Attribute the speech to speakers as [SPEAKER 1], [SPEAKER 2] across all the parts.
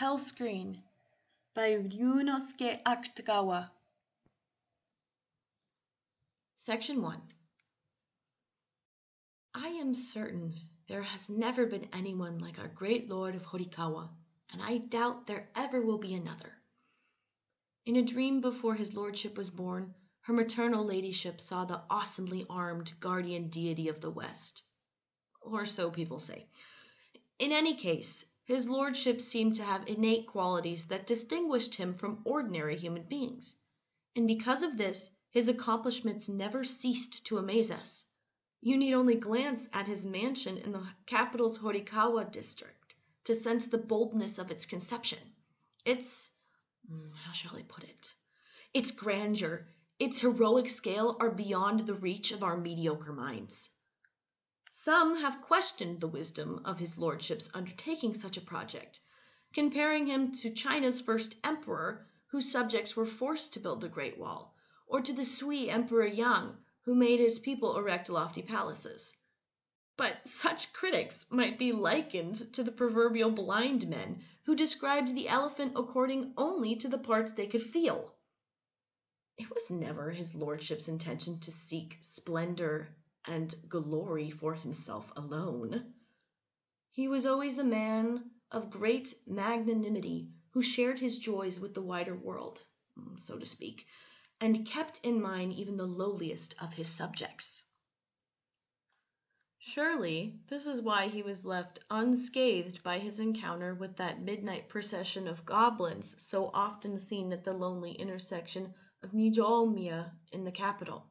[SPEAKER 1] Hell Screen by Ryunosuke Akutagawa.
[SPEAKER 2] Section 1 I am certain there has never been anyone like our great lord of Horikawa, and I doubt there ever will be another. In a dream before his lordship was born, her maternal ladyship saw the awesomely armed guardian deity of the West. Or so people say. In any case, his lordship seemed to have innate qualities that distinguished him from ordinary human beings, and because of this his accomplishments never ceased to amaze us. You need only glance at his mansion in the capital's Horikawa district to sense the boldness of its conception. Its hmm, how shall I put it? Its grandeur, its heroic scale are beyond the reach of our mediocre minds. Some have questioned the wisdom of his lordship's undertaking such a project, comparing him to China's first emperor, whose subjects were forced to build the Great Wall, or to the Sui Emperor Yang, who made his people erect lofty palaces. But such critics might be likened to the proverbial blind men who described the elephant according only to the parts they could feel. It was never his lordship's intention to seek splendor and glory for himself alone. He was always a man of great magnanimity who shared his joys with the wider world, so to speak, and kept in mind even the lowliest of his subjects. Surely this is why he was left unscathed by his encounter with that midnight procession of goblins so often seen at the lonely intersection of Nijomiya in the capital.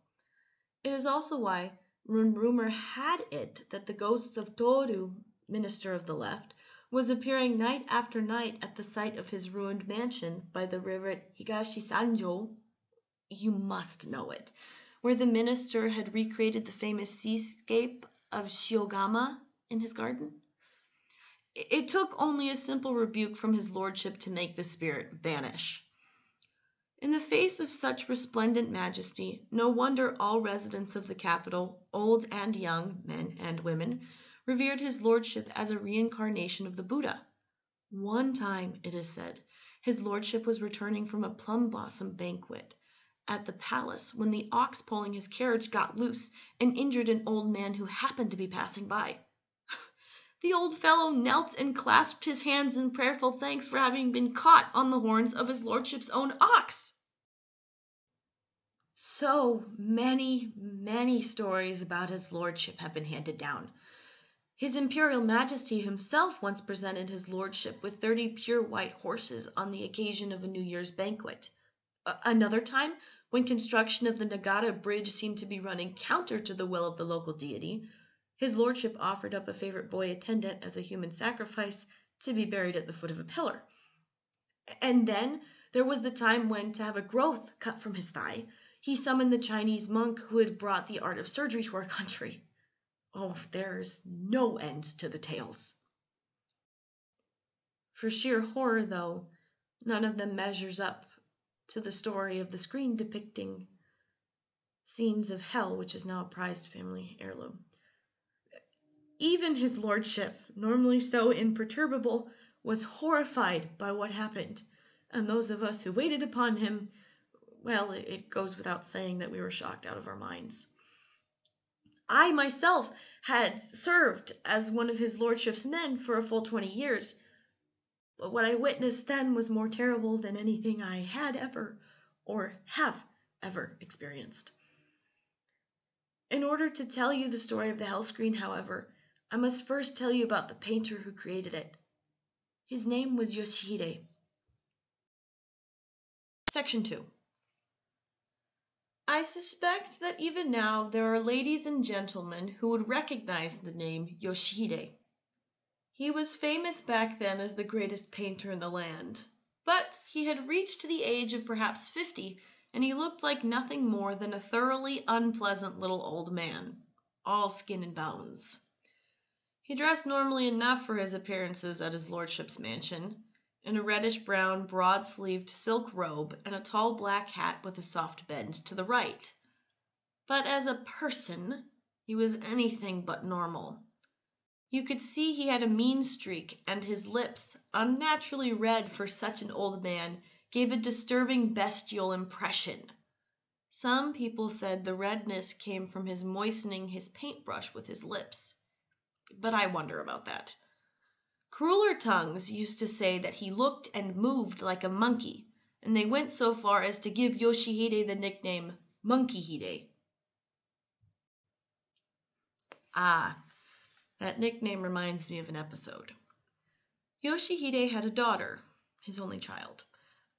[SPEAKER 2] It is also why rumor had it that the ghost of Toru, minister of the left, was appearing night after night at the site of his ruined mansion by the river Higashi Sanjo, you must know it, where the minister had recreated the famous seascape of Shiogama in his garden. It took only a simple rebuke from his lordship to make the spirit vanish. In the face of such resplendent majesty, no wonder all residents of the capital, old and young, men and women, revered his lordship as a reincarnation of the Buddha. One time, it is said, his lordship was returning from a plum blossom banquet at the palace when the ox pulling his carriage got loose and injured an old man who happened to be passing by. The old fellow knelt and clasped his hands in prayerful thanks for having been caught on the horns of his lordship's own ox. So many, many stories about his lordship have been handed down. His Imperial Majesty himself once presented his lordship with thirty pure white horses on the occasion of a New Year's banquet. Another time, when construction of the Nagara Bridge seemed to be running counter to the will of the local deity, his lordship offered up a favorite boy attendant as a human sacrifice to be buried at the foot of a pillar. And then there was the time when, to have a growth cut from his thigh, he summoned the Chinese monk who had brought the art of surgery to our country. Oh, there's no end to the tales. For sheer horror, though, none of them measures up to the story of the screen depicting scenes of hell, which is now a prized family heirloom. Even his lordship, normally so imperturbable, was horrified by what happened, and those of us who waited upon him, well, it goes without saying that we were shocked out of our minds. I myself had served as one of his lordship's men for a full twenty years, but what I witnessed then was more terrible than anything I had ever, or have ever, experienced. In order to tell you the story of the Hell Screen, however, I must first tell you about the painter who created it. His name was Yoshihide. Section 2 I suspect that even now there are ladies and gentlemen who would recognize the name Yoshihide. He was famous back then as the greatest painter in the land, but he had reached the age of perhaps fifty, and he looked like nothing more than a thoroughly unpleasant little old man, all skin and bones. He dressed normally enough for his appearances at his lordship's mansion, in a reddish brown, broad sleeved silk robe and a tall black hat with a soft bend to the right. But as a person, he was anything but normal. You could see he had a mean streak, and his lips, unnaturally red for such an old man, gave a disturbing bestial impression. Some people said the redness came from his moistening his paintbrush with his lips. But I wonder about that. Crueler tongues used to say that he looked and moved like a monkey, and they went so far as to give Yoshihide the nickname Monkeyhide. Ah, that nickname reminds me of an episode. Yoshihide had a daughter, his only child,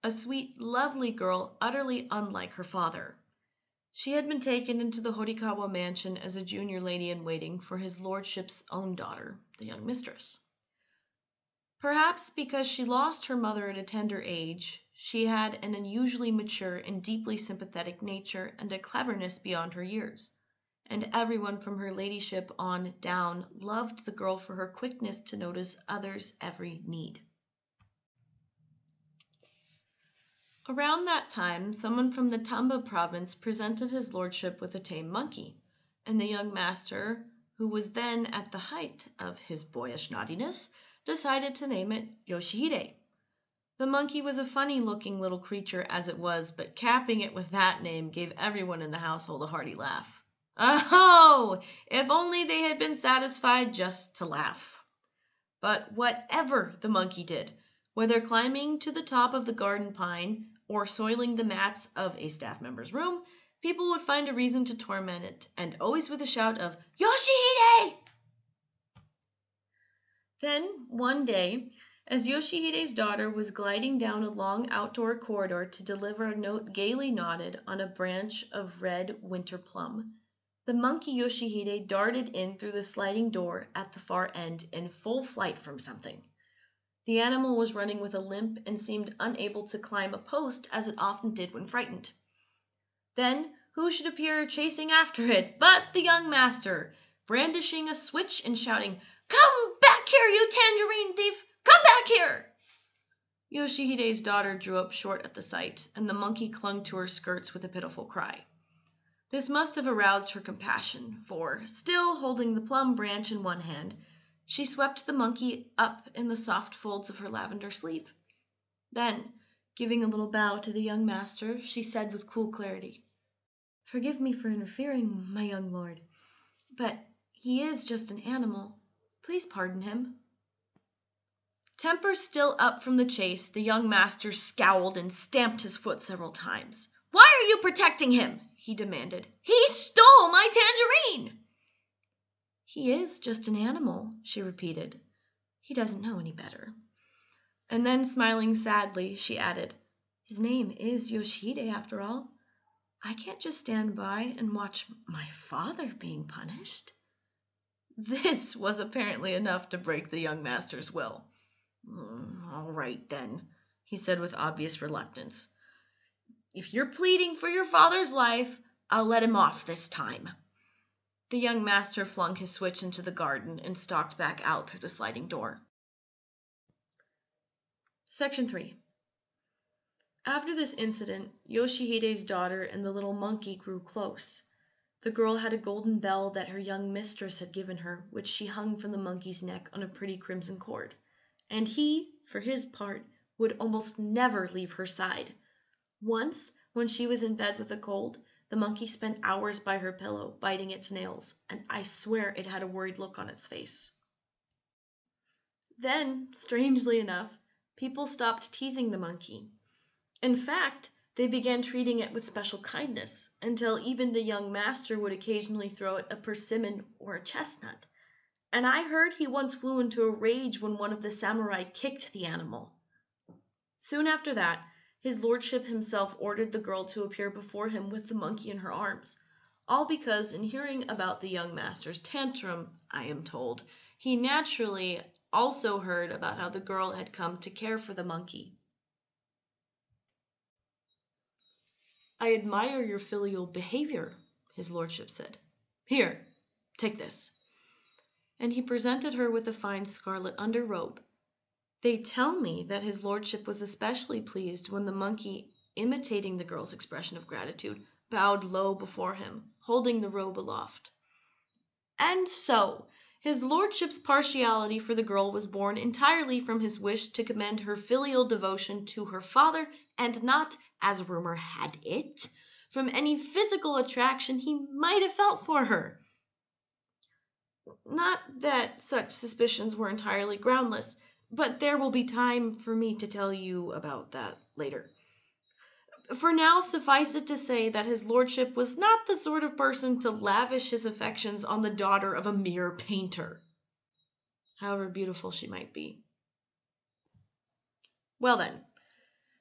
[SPEAKER 2] a sweet, lovely girl utterly unlike her father. She had been taken into the Horikawa mansion as a junior lady in waiting for his lordship's own daughter, the young mistress. Perhaps because she lost her mother at a tender age, she had an unusually mature and deeply sympathetic nature and a cleverness beyond her years and everyone from her ladyship on down loved the girl for her quickness to notice others' every need. Around that time, someone from the Tamba province presented his lordship with a tame monkey, and the young master, who was then at the height of his boyish naughtiness, decided to name it Yoshihide. The monkey was a funny looking little creature as it was, but capping it with that name gave everyone in the household a hearty laugh. Oh, if only they had been satisfied just to laugh. But whatever the monkey did, whether climbing to the top of the garden pine or soiling the mats of a staff member's room, people would find a reason to torment it, and always with a shout of Yoshihide! Then, one day, as Yoshihide's daughter was gliding down a long outdoor corridor to deliver a note gaily knotted on a branch of red winter plum, the monkey Yoshihide darted in through the sliding door at the far end in full flight from something. The animal was running with a limp and seemed unable to climb a post as it often did when frightened. Then who should appear chasing after it but the young master, brandishing a switch and shouting, Come back here, you tangerine thief! Come back here! Yoshihide's daughter drew up short at the sight, and the monkey clung to her skirts with a pitiful cry. This must have aroused her compassion, for, still holding the plum branch in one hand, she swept the monkey up in the soft folds of her lavender sleeve. Then, giving a little bow to the young master, she said with cool clarity, "Forgive me for interfering, my young lord, but he is just an animal. Please pardon him." Temper still up from the chase, the young master scowled and stamped his foot several times. Why are you protecting him? he demanded. He stole my tangerine. He is just an animal, she repeated. He doesn't know any better. And then, smiling sadly, she added, His name is Yoshihide, after all. I can't just stand by and watch my father being punished. This was apparently enough to break the young master's will. Mm, all right, then, he said with obvious reluctance. If you're pleading for your father's life, I'll let him off this time." The young master flung his switch into the garden and stalked back out through the sliding door. Section 3 After this incident, Yoshihide's daughter and the little monkey grew close. The girl had a golden bell that her young mistress had given her, which she hung from the monkey's neck on a pretty crimson cord, and he, for his part, would almost never leave her side. Once, when she was in bed with a cold, the monkey spent hours by her pillow, biting its nails, and I swear it had a worried look on its face. Then, strangely enough, people stopped teasing the monkey. In fact, they began treating it with special kindness, until even the young master would occasionally throw it a persimmon or a chestnut. And I heard he once flew into a rage when one of the samurai kicked the animal. Soon after that, his lordship himself ordered the girl to appear before him with the monkey in her arms, all because in hearing about the young master's tantrum, I am told, he naturally also heard about how the girl had come to care for the monkey. I admire your filial behavior, his lordship said. Here, take this. And he presented her with a fine scarlet underrobe they tell me that his lordship was especially pleased when the monkey, imitating the girl's expression of gratitude, bowed low before him, holding the robe aloft. And so, His lordship's partiality for the girl was born entirely from his wish to commend her filial devotion to her father, and not, as rumor had it, from any physical attraction he might have felt for her. Not that such suspicions were entirely groundless, but there will be time for me to tell you about that later. For now, suffice it to say that his lordship was not the sort of person to lavish his affections on the daughter of a mere painter, however beautiful she might be. Well then,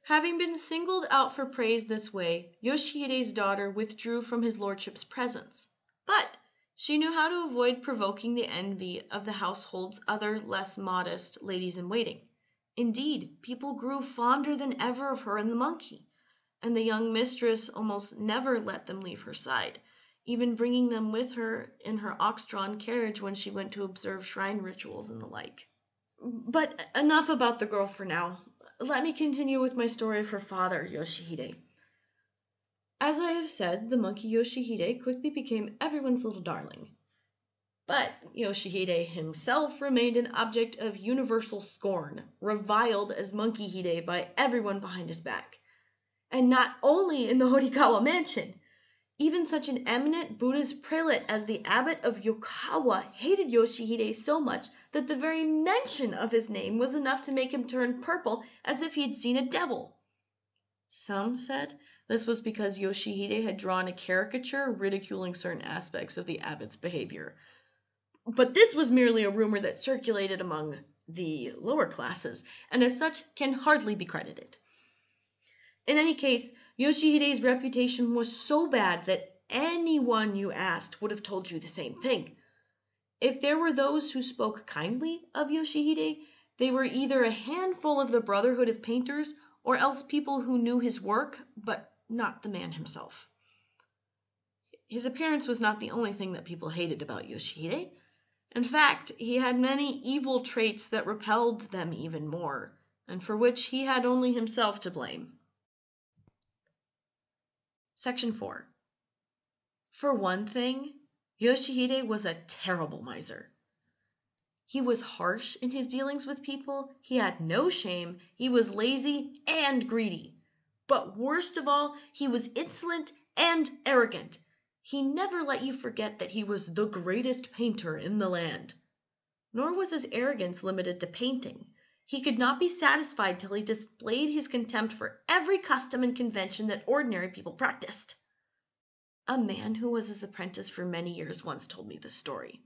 [SPEAKER 2] having been singled out for praise this way, Yoshihide's daughter withdrew from his lordship's presence. But she knew how to avoid provoking the envy of the household's other less modest ladies in waiting. Indeed, people grew fonder than ever of her and the monkey and the young mistress almost never let them leave her side, even bringing them with her in her ox drawn carriage when she went to observe shrine rituals and the like. But enough about the girl for now. Let me continue with my story of her father, Yoshihide. As I have said, the monkey Yoshihide quickly became everyone's little darling. But Yoshihide himself remained an object of universal scorn, reviled as Monkey Hide by everyone behind his back and not only in the Horikawa mansion. Even such an eminent Buddhist prelate as the abbot of Yokawa hated Yoshihide so much that the very mention of his name was enough to make him turn purple as if he had seen a devil. Some said this was because Yoshihide had drawn a caricature ridiculing certain aspects of the abbot's behavior. But this was merely a rumor that circulated among the lower classes, and as such can hardly be credited. In any case, Yoshihide's reputation was so bad that anyone you asked would have told you the same thing. If there were those who spoke kindly of Yoshihide, they were either a handful of the Brotherhood of Painters or else people who knew his work, but not the man himself. His appearance was not the only thing that people hated about Yoshihide. In fact, he had many evil traits that repelled them even more, and for which he had only himself to blame. Section 4. For one thing, Yoshihide was a terrible miser. He was harsh in his dealings with people, he had no shame, he was lazy and greedy. But worst of all, he was insolent and arrogant. He never let you forget that he was the greatest painter in the land. Nor was his arrogance limited to painting. He could not be satisfied till he displayed his contempt for every custom and convention that ordinary people practiced. A man who was his apprentice for many years once told me this story.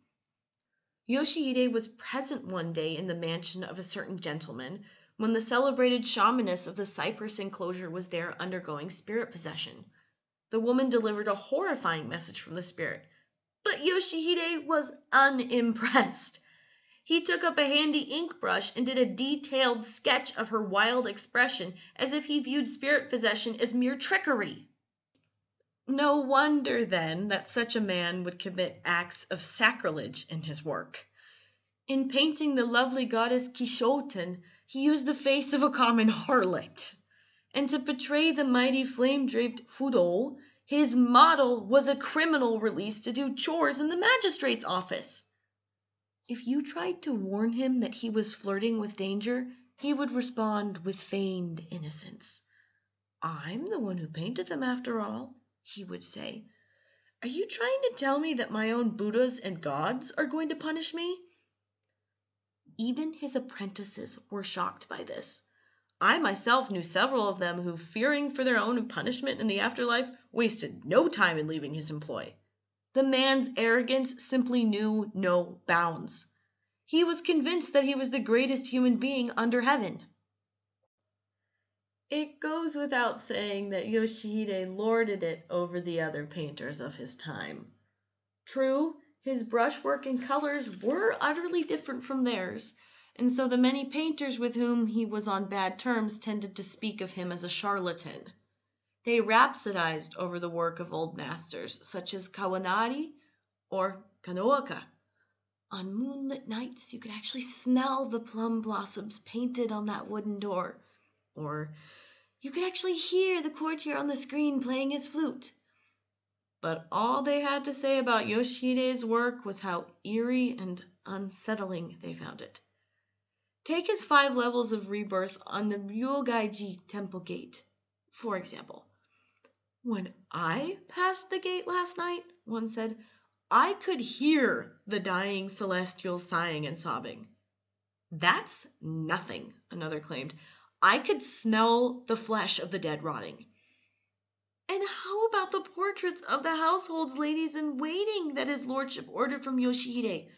[SPEAKER 2] Yoshihide was present one day in the mansion of a certain gentleman when the celebrated shamaness of the cypress enclosure was there undergoing spirit possession. The woman delivered a horrifying message from the spirit, but Yoshihide was unimpressed. He took up a handy ink brush and did a detailed sketch of her wild expression as if he viewed spirit possession as mere trickery. No wonder, then, that such a man would commit acts of sacrilege in his work. In painting the lovely goddess Kichijoten, he used the face of a common harlot. And to portray the mighty flame draped Fudo, his model was a criminal released to do chores in the magistrate's office. If you tried to warn him that he was flirting with danger, he would respond with feigned innocence. I'm the one who painted them, after all, he would say. Are you trying to tell me that my own Buddhas and gods are going to punish me? Even his apprentices were shocked by this. I myself knew several of them who, fearing for their own punishment in the afterlife, wasted no time in leaving his employ. The man's arrogance simply knew no bounds. He was convinced that he was the greatest human being under heaven. It goes without saying that Yoshihide lorded it over the other painters of his time. True, his brushwork and colors were utterly different from theirs, and so the many painters with whom he was on bad terms tended to speak of him as a charlatan. They rhapsodized over the work of old masters such as Kawanari or Kanaoka. On moonlit nights you could actually smell the plum blossoms painted on that wooden door, or you could actually hear the courtier on the screen playing his flute. But all they had to say about Yoshihide's work was how eerie and unsettling they found it. Take his five levels of rebirth on the Ryugaiji Temple Gate, for example. When I passed the gate last night, one said, I could hear the dying celestials sighing and sobbing. That's nothing, another claimed. I could smell the flesh of the dead rotting. And how about the portraits of the household's ladies in waiting that his lordship ordered from Yoshihide?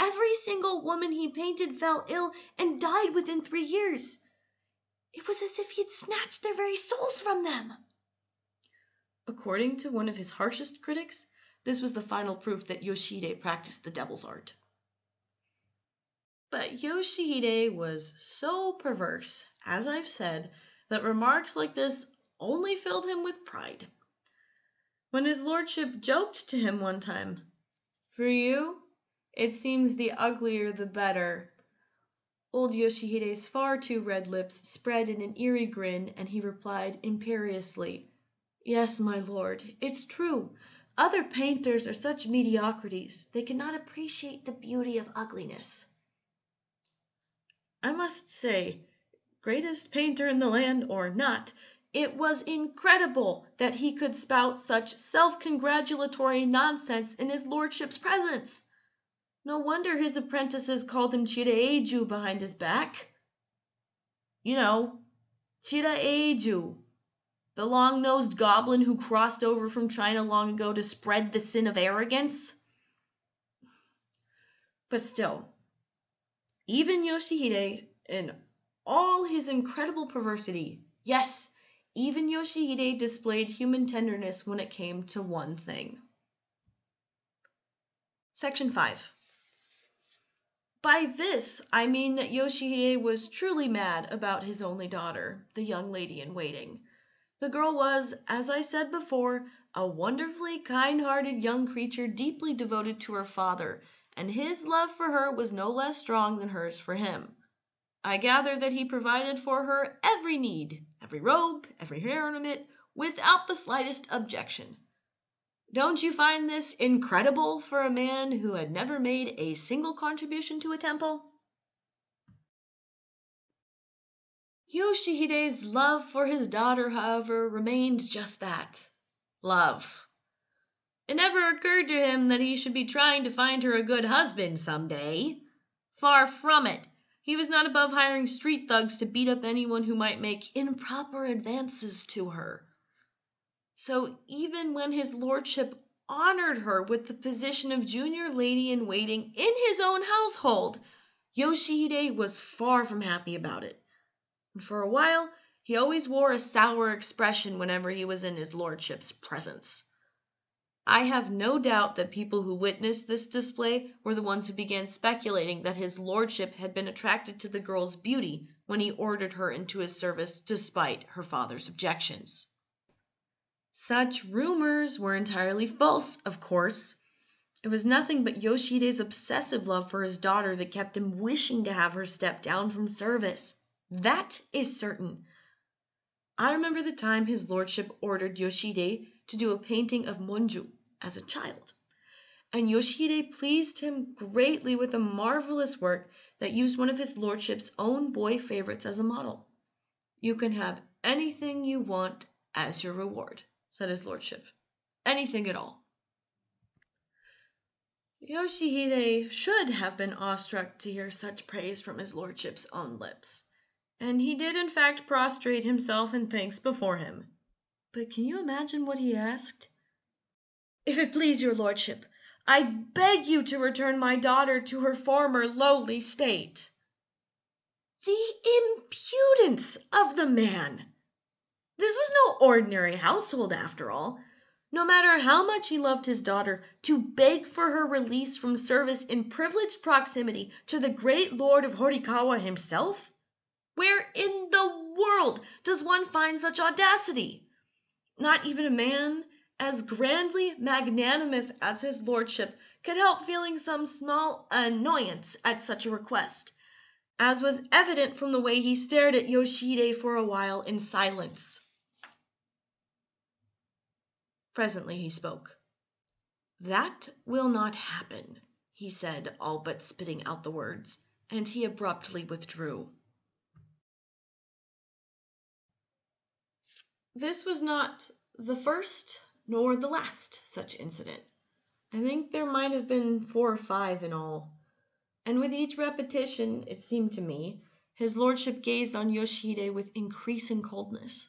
[SPEAKER 2] Every single woman he painted fell ill and died within three years. It was as if he had snatched their very souls from them. According to one of his harshest critics, this was the final proof that Yoshihide practiced the devil's art. But Yoshihide was so perverse, as I've said, that remarks like this only filled him with pride. When his lordship joked to him one time, For you, it seems the uglier the better. Old Yoshihide's far too red lips spread in an eerie grin, and he replied imperiously, Yes, my lord, it's true. Other painters are such mediocrities, they cannot appreciate the beauty of ugliness. I must say, greatest painter in the land or not, it was incredible that he could spout such self congratulatory nonsense in his lordship's presence. No wonder his apprentices called him Chira Eiju behind his back. You know, Chira Eiju, the long nosed goblin who crossed over from China long ago to spread the sin of arrogance. But still, even Yoshihide, in all his incredible perversity, yes, even Yoshihide displayed human tenderness when it came to one thing. Section 5 by this, I mean that Yoshihide was truly mad about his only daughter, the young lady in waiting. The girl was, as I said before, a wonderfully kind hearted young creature deeply devoted to her father, and his love for her was no less strong than hers for him. I gather that he provided for her every need, every robe, every hair ornament, without the slightest objection. Don't you find this incredible for a man who had never made a single contribution to a temple? Yoshihide's love for his daughter, however, remained just that love. It never occurred to him that he should be trying to find her a good husband some day. Far from it. He was not above hiring street thugs to beat up anyone who might make improper advances to her. So even when his lordship honored her with the position of junior lady in waiting in his own household, Yoshihide was far from happy about it. And for a while he always wore a sour expression whenever he was in his lordship's presence. I have no doubt that people who witnessed this display were the ones who began speculating that his lordship had been attracted to the girl's beauty when he ordered her into his service despite her father's objections. Such rumors were entirely false, of course. It was nothing but Yoshihide's obsessive love for his daughter that kept him wishing to have her step down from service. That is certain. I remember the time his lordship ordered Yoshihide to do a painting of Monju as a child. And Yoshihide pleased him greatly with a marvelous work that used one of his lordship's own boy favorites as a model. You can have anything you want as your reward said his lordship. Anything at all. Yoshihide should have been awestruck to hear such praise from his lordship's own lips, and he did in fact prostrate himself in thanks before him. But can you imagine what he asked? If it please your lordship, I beg you to return my daughter to her former lowly state. The impudence of the man! This was no ordinary household, after all. No matter how much he loved his daughter, to beg for her release from service in privileged proximity to the great lord of Horikawa himself? Where in the world does one find such audacity? Not even a man as grandly magnanimous as his lordship could help feeling some small annoyance at such a request, as was evident from the way he stared at Yoshihide for a while in silence. Presently he spoke. That will not happen, he said, all but spitting out the words, and he abruptly withdrew. This was not the first nor the last such incident. I think there might have been four or five in all. And with each repetition, it seemed to me, his lordship gazed on Yoshihide with increasing coldness.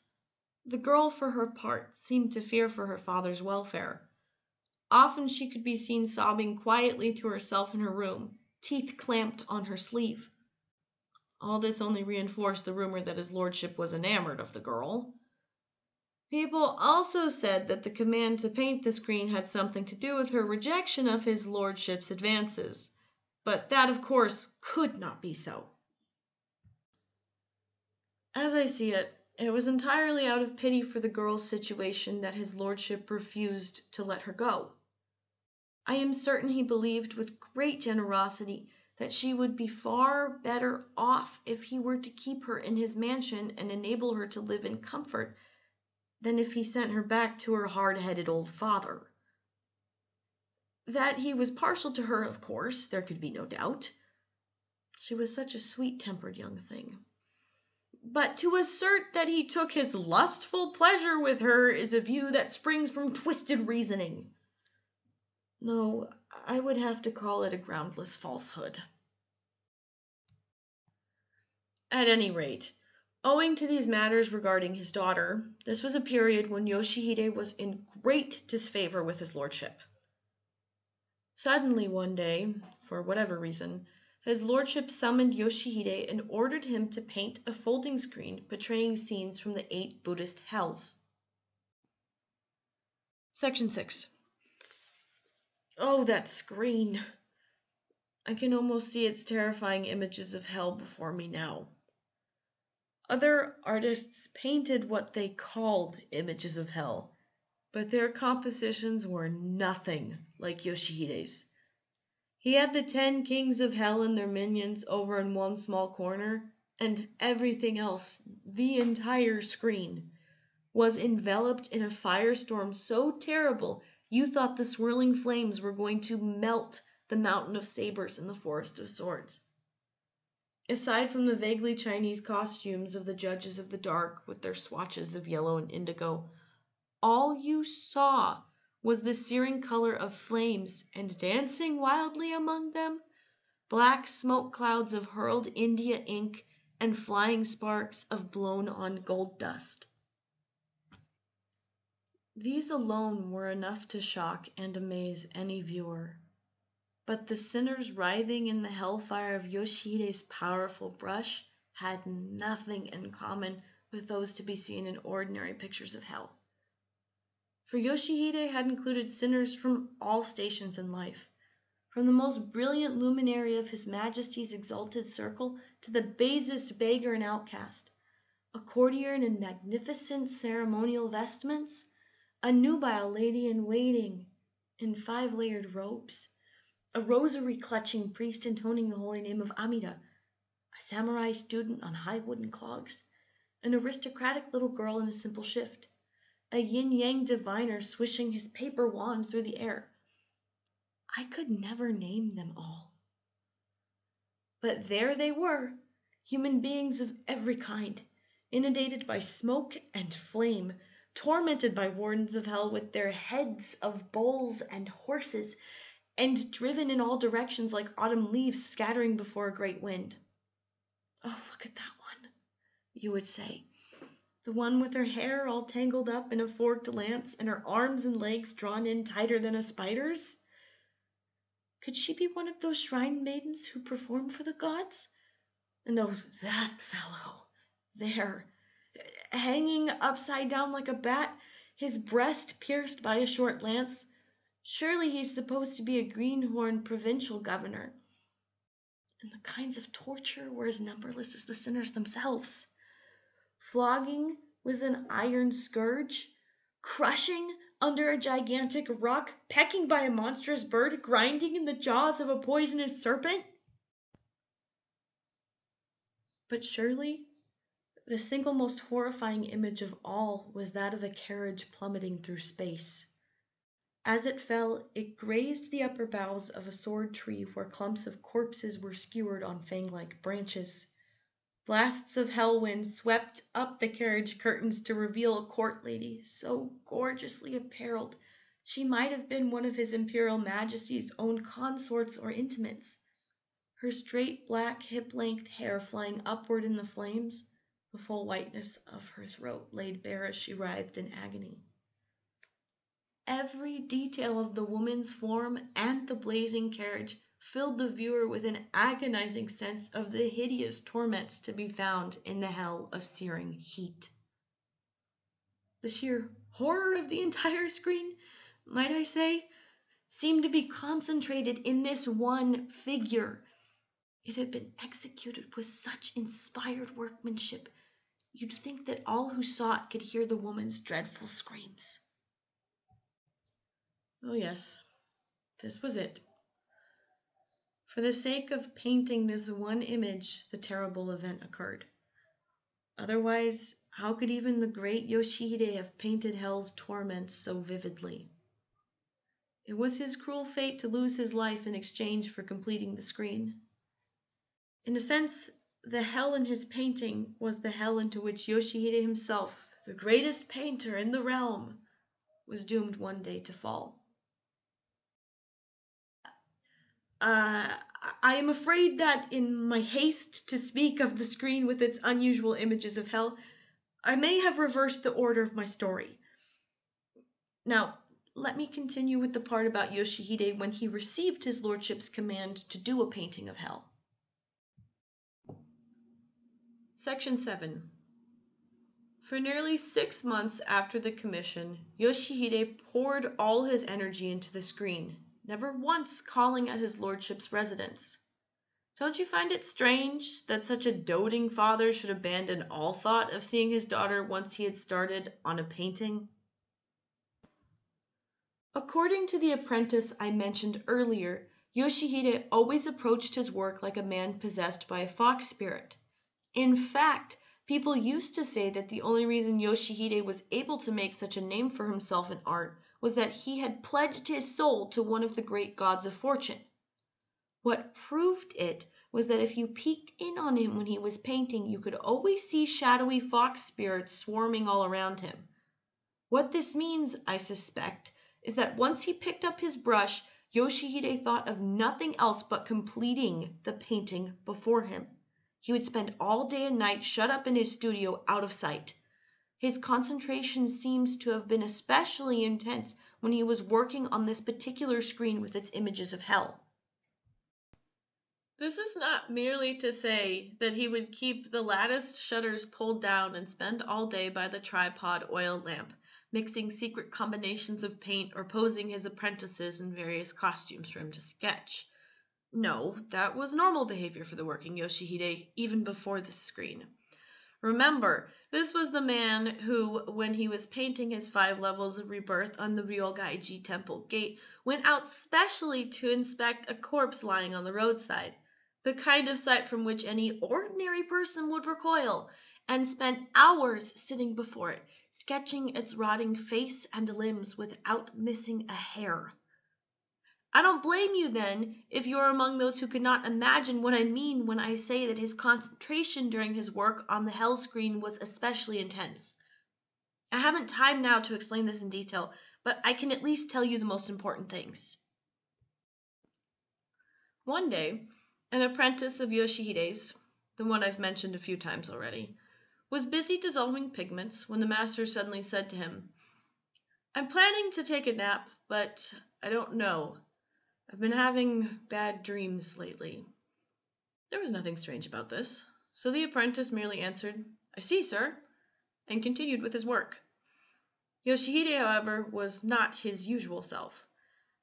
[SPEAKER 2] The girl, for her part, seemed to fear for her father's welfare. Often she could be seen sobbing quietly to herself in her room, teeth clamped on her sleeve. All this only reinforced the rumor that his lordship was enamored of the girl. People also said that the command to paint the screen had something to do with her rejection of his lordship's advances, but that, of course, could not be so. As I see it, it was entirely out of pity for the girl's situation that his lordship refused to let her go. I am certain he believed with great generosity that she would be far better off if he were to keep her in his mansion and enable her to live in comfort than if he sent her back to her hard headed old father. That he was partial to her, of course, there could be no doubt. She was such a sweet tempered young thing. But to assert that he took his lustful pleasure with her is a view that springs from twisted reasoning. No, I would have to call it a groundless falsehood. At any rate, Owing to these matters regarding his daughter, this was a period when Yoshihide was in great disfavor with his lordship. Suddenly one day, for whatever reason, his lordship summoned Yoshihide and ordered him to paint a folding screen portraying scenes from the eight Buddhist hells. Section 6 Oh, that screen! I can almost see its terrifying images of hell before me now. Other artists painted what they called images of hell, but their compositions were nothing like Yoshihide's. He had the ten kings of hell and their minions over in one small corner, and everything else, the entire screen, was enveloped in a firestorm so terrible you thought the swirling flames were going to melt the mountain of sabers and the forest of swords. Aside from the vaguely Chinese costumes of the judges of the dark with their swatches of yellow and indigo, all you saw was the searing color of flames and dancing wildly among them, black smoke clouds of hurled India ink and flying sparks of blown on gold dust. These alone were enough to shock and amaze any viewer. But the sinners writhing in the hellfire of Yoshihide's powerful brush had nothing in common with those to be seen in ordinary pictures of hell. For Yoshihide had included sinners from all stations in life, from the most brilliant luminary of His Majesty's exalted circle to the basest beggar and outcast, a courtier in magnificent ceremonial vestments, a nubile lady in waiting in five layered robes a rosary clutching priest intoning the holy name of Amida, a samurai student on high wooden clogs, an aristocratic little girl in a simple shift, a yin yang diviner swishing his paper wand through the air. I could never name them all. But there they were, human beings of every kind, inundated by smoke and flame, tormented by wardens of hell with their heads of bulls and horses and driven in all directions like autumn leaves scattering before a great wind. Oh, look at that one, you would say. The one with her hair all tangled up in a forked lance and her arms and legs drawn in tighter than a spider's? Could she be one of those shrine maidens who perform for the gods? And oh, that fellow, there, hanging upside down like a bat, his breast pierced by a short lance, Surely he's supposed to be a greenhorn provincial governor. And the kinds of torture were as numberless as the sinners themselves. Flogging with an iron scourge, crushing under a gigantic rock, pecking by a monstrous bird, grinding in the jaws of a poisonous serpent. But surely the single most horrifying image of all was that of a carriage plummeting through space. As it fell, it grazed the upper boughs of a sword tree where clumps of corpses were skewered on fang like branches. Blasts of hell wind swept up the carriage curtains to reveal a court lady so gorgeously apparelled she might have been one of his Imperial Majesty's own consorts or intimates, her straight black hip length hair flying upward in the flames, the full whiteness of her throat laid bare as she writhed in agony. Every detail of the woman's form and the blazing carriage filled the viewer with an agonizing sense of the hideous torments to be found in the hell of searing heat. The sheer horror of the entire screen, might I say, seemed to be concentrated in this one figure. It had been executed with such inspired workmanship, you'd think that all who saw it could hear the woman's dreadful screams. Oh, yes, this was it. For the sake of painting this one image, the terrible event occurred. Otherwise, how could even the great Yoshihide have painted hell's torments so vividly? It was his cruel fate to lose his life in exchange for completing the screen. In a sense, the hell in his painting was the hell into which Yoshihide himself, the greatest painter in the realm, was doomed one day to fall. Uh, I am afraid that in my haste to speak of the screen with its unusual images of hell, I may have reversed the order of my story. Now, let me continue with the part about Yoshihide when he received his lordship's command to do a painting of hell. Section 7 For nearly six months after the commission, Yoshihide poured all his energy into the screen, never once calling at his lordship's residence. Don't you find it strange that such a doting father should abandon all thought of seeing his daughter once he had started on a painting? According to the apprentice I mentioned earlier, Yoshihide always approached his work like a man possessed by a fox spirit. In fact, people used to say that the only reason Yoshihide was able to make such a name for himself in art was that he had pledged his soul to one of the great gods of fortune. What proved it was that if you peeked in on him when he was painting, you could always see shadowy fox spirits swarming all around him. What this means, I suspect, is that once he picked up his brush, Yoshihide thought of nothing else but completing the painting before him. He would spend all day and night shut up in his studio out of sight. His concentration seems to have been especially intense when he was working on this particular screen with its images of hell. This is not merely to say that he would keep the latticed shutters pulled down and spend all day by the tripod oil lamp, mixing secret combinations of paint or posing his apprentices in various costumes for him to sketch. No, that was normal behavior for the working Yoshihide even before the screen. Remember, this was the man who, when he was painting his five levels of rebirth on the Ryugaiji temple gate, went out specially to inspect a corpse lying on the roadside, the kind of sight from which any ordinary person would recoil, and spent hours sitting before it, sketching its rotting face and limbs without missing a hair. I don't blame you, then, if you are among those who cannot imagine what I mean when I say that his concentration during his work on the hell screen was especially intense. I haven't time now to explain this in detail, but I can at least tell you the most important things. One day, an apprentice of Yoshihide's, the one I've mentioned a few times already, was busy dissolving pigments when the master suddenly said to him, I'm planning to take a nap, but I don't know. I've been having bad dreams lately. There was nothing strange about this, so the apprentice merely answered, I see, sir, and continued with his work. Yoshihide, however, was not his usual self.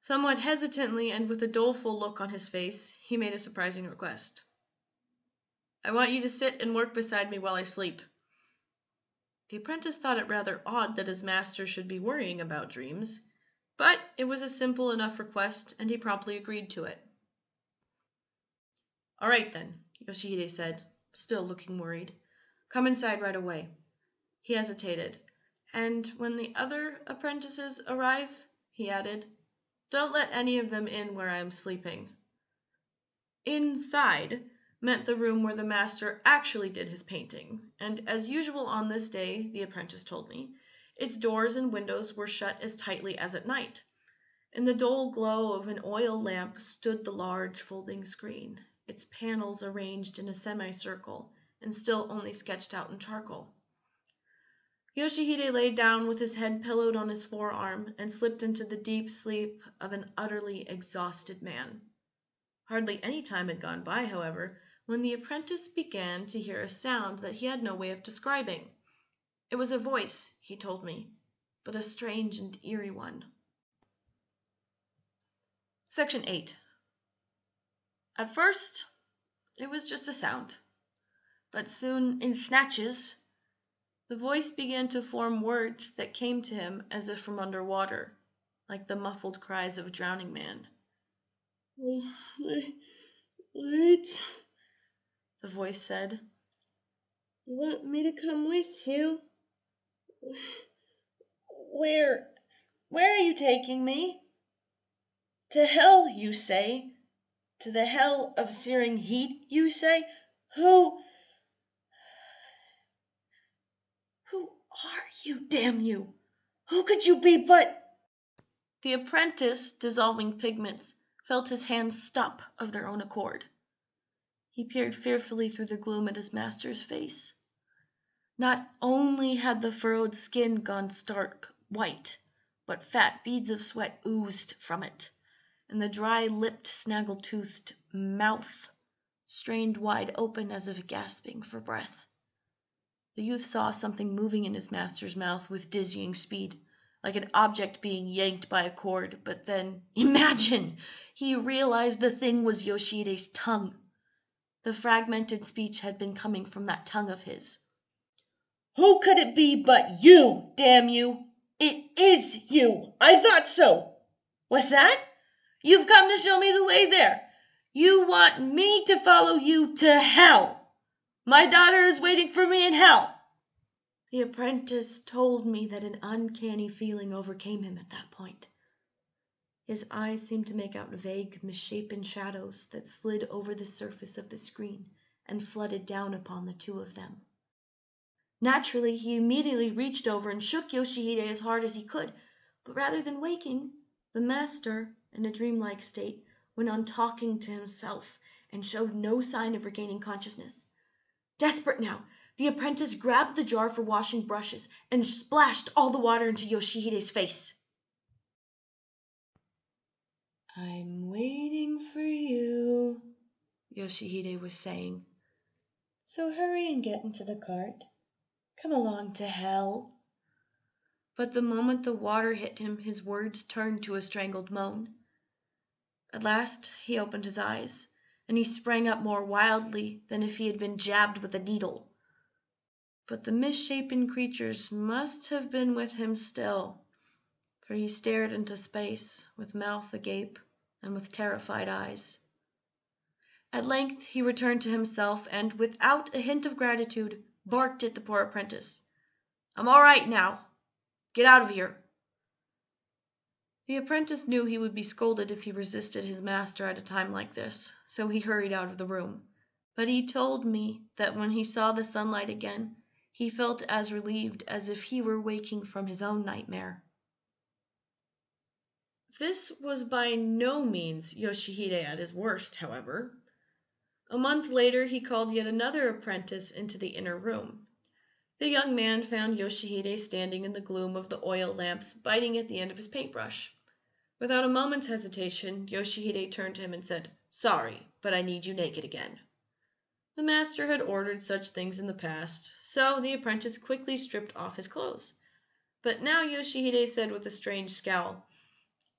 [SPEAKER 2] Somewhat hesitantly and with a doleful look on his face, he made a surprising request. I want you to sit and work beside me while I sleep. The apprentice thought it rather odd that his master should be worrying about dreams. But it was a simple enough request, and he promptly agreed to it. All right, then, Yoshihide said, still looking worried. Come inside right away. He hesitated, and when the other apprentices arrive, he added. Don't let any of them in where I am sleeping. Inside meant the room where the master actually did his painting, and as usual on this day, the apprentice told me, its doors and windows were shut as tightly as at night. In the dull glow of an oil lamp stood the large folding screen, its panels arranged in a semicircle and still only sketched out in charcoal. Yoshihide lay down with his head pillowed on his forearm and slipped into the deep sleep of an utterly exhausted man. Hardly any time had gone by, however, when the apprentice began to hear a sound that he had no way of describing. It was a voice, he told me, but a strange and eerie one. Section 8 At first it was just a sound, but soon, in snatches, the voice began to form words that came to him as if from under water, like the muffled cries of a drowning man.
[SPEAKER 1] What?
[SPEAKER 2] The voice said.
[SPEAKER 1] You want me to come with you? Where? Where are you taking me? To hell, you say? To the hell of searing heat, you say? Who? Who are you, damn you? Who could you be but?
[SPEAKER 2] The apprentice, dissolving pigments, felt his hands stop of their own accord. He peered fearfully through the gloom at his master's face. Not only had the furrowed skin gone stark white, but fat beads of sweat oozed from it, and the dry lipped, snaggle toothed mouth strained wide open as if gasping for breath. The youth saw something moving in his master's mouth with dizzying speed, like an object being yanked by a cord, but then, imagine! he realized the thing was Yoshihide's tongue. The fragmented speech had been coming from that tongue of his.
[SPEAKER 1] Who could it be but you, damn you? It is you. I thought so. What's that? You've come to show me the way there. You want me to follow you to hell. My daughter is waiting for me in hell.
[SPEAKER 2] The apprentice told me that an uncanny feeling overcame him at that point. His eyes seemed to make out vague, misshapen shadows that slid over the surface of the screen and flooded down upon the two of them. Naturally, he immediately reached over and shook Yoshihide as hard as he could, but rather than waking, the master, in a dreamlike state, went on talking to himself and showed no sign of regaining consciousness. Desperate now, the apprentice grabbed the jar for washing brushes and splashed all the water into Yoshihide's face.
[SPEAKER 1] I'm waiting for you, Yoshihide was saying. So hurry and get into the cart. Come along to hell.
[SPEAKER 2] But the moment the water hit him, his words turned to a strangled moan. At last he opened his eyes, and he sprang up more wildly than if he had been jabbed with a needle. But the misshapen creatures must have been with him still, for he stared into space, with mouth agape and with terrified eyes. At length he returned to himself, and, without a hint of gratitude, barked at the poor apprentice. "I'm all right now. Get out of here." The apprentice knew he would be scolded if he resisted his master at a time like this, so he hurried out of the room. But he told me that when he saw the sunlight again he felt as relieved as if he were waking from his own nightmare. This was by no means Yoshihide at his worst, however. A month later he called yet another apprentice into the inner room. The young man found Yoshihide standing in the gloom of the oil lamps, biting at the end of his paintbrush. Without a moment's hesitation, Yoshihide turned to him and said, Sorry, but I need you naked again. The master had ordered such things in the past, so the apprentice quickly stripped off his clothes. But now Yoshihide said with a strange scowl,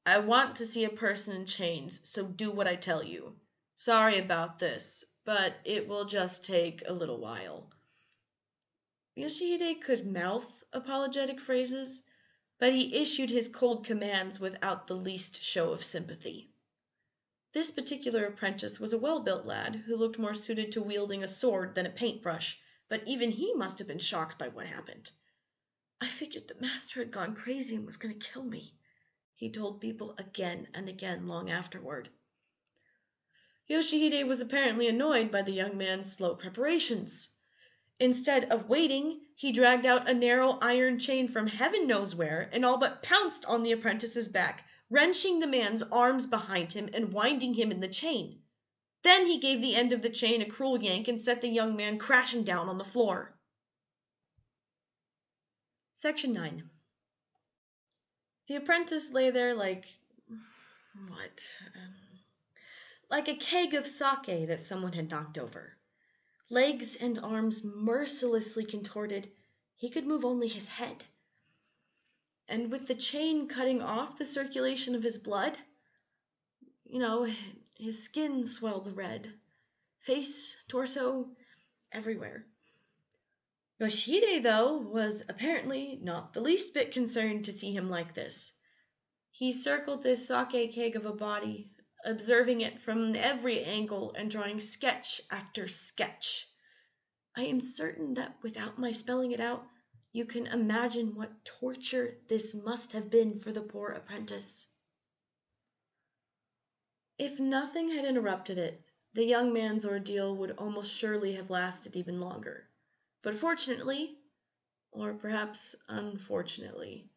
[SPEAKER 2] I want to see a person in chains, so do what I tell you. Sorry about this, but it will just take a little while. Yoshihide could mouth apologetic phrases, but he issued his cold commands without the least show of sympathy. This particular apprentice was a well built lad who looked more suited to wielding a sword than a paintbrush, but even he must have been shocked by what happened. I figured the master had gone crazy and was going to kill me, he told people again and again long afterward. Yoshihide was apparently annoyed by the young man's slow preparations. Instead of waiting, he dragged out a narrow iron chain from heaven knows where and all but pounced on the apprentice's back, wrenching the man's arms behind him and winding him in the chain. Then he gave the end of the chain a cruel yank and set the young man crashing down on the floor. Section 9 The apprentice lay there like. what? Um, like a keg of sake that someone had knocked over. Legs and arms mercilessly contorted, he could move only his head. And with the chain cutting off the circulation of his blood, you know, his skin swelled red. Face, torso, everywhere. Yoshihide, though, was apparently not the least bit concerned to see him like this. He circled this sake keg of a body, observing it from every angle and drawing sketch after sketch. I am certain that without my spelling it out, you can imagine what torture this must have been for the poor apprentice. If nothing had interrupted it, the young man's ordeal would almost surely have lasted even longer. But fortunately, or perhaps unfortunately,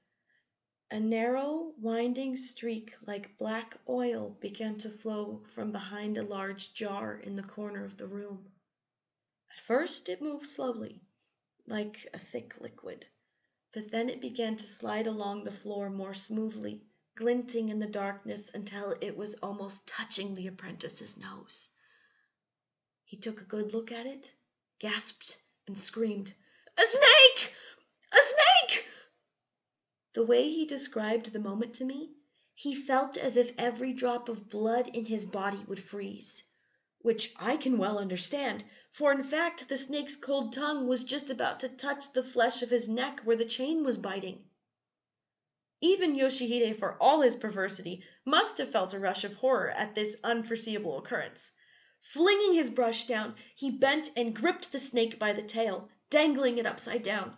[SPEAKER 2] a narrow, winding streak like black oil began to flow from behind a large jar in the corner of the room. At first it moved slowly, like a thick liquid, but then it began to slide along the floor more smoothly, glinting in the darkness until it was almost touching the apprentice's nose. He took a good look at it, gasped, and screamed, "A snake! A snake!" The way he described the moment to me, he felt as if every drop of blood in his body would freeze. Which I can well understand, for in fact the snake's cold tongue was just about to touch the flesh of his neck where the chain was biting. Even Yoshihide, for all his perversity, must have felt a rush of horror at this unforeseeable occurrence. Flinging his brush down, he bent and gripped the snake by the tail, dangling it upside down.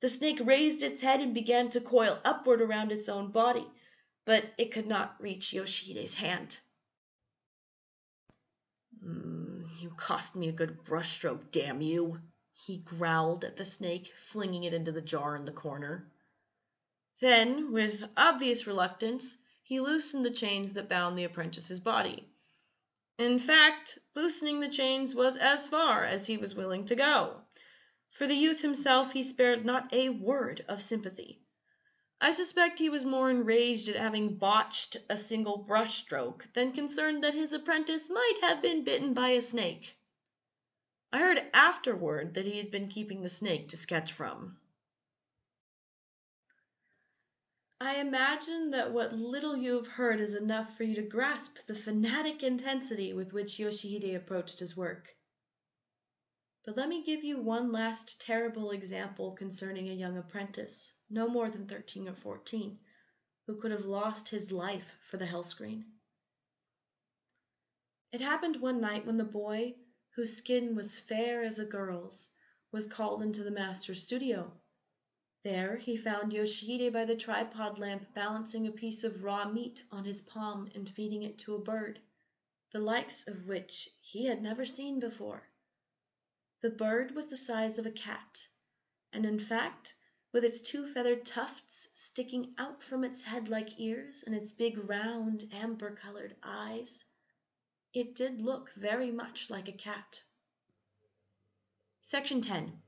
[SPEAKER 2] The snake raised its head and began to coil upward around its own body, but it could not reach Yoshihide's hand. Mm, you cost me a good brushstroke, damn you! he growled at the snake, flinging it into the jar in the corner. Then, with obvious reluctance, he loosened the chains that bound the apprentice's body. In fact, loosening the chains was as far as he was willing to go. For the youth himself he spared not a word of sympathy. I suspect he was more enraged at having botched a single brush stroke than concerned that his apprentice might have been bitten by a snake. I heard afterward that he had been keeping the snake to sketch from. I imagine that what little you have heard is enough for you to grasp the fanatic intensity with which Yoshihide approached his work. But let me give you one last terrible example concerning a young apprentice, no more than thirteen or fourteen, who could have lost his life for the hell screen. It happened one night when the boy, whose skin was fair as a girl's, was called into the master's studio. There he found Yoshihide by the tripod lamp balancing a piece of raw meat on his palm and feeding it to a bird, the likes of which he had never seen before. The bird was the size of a cat, and in fact, with its two feathered tufts sticking out from its head like ears and its big round amber colored eyes, it did look very much like a cat. Section 10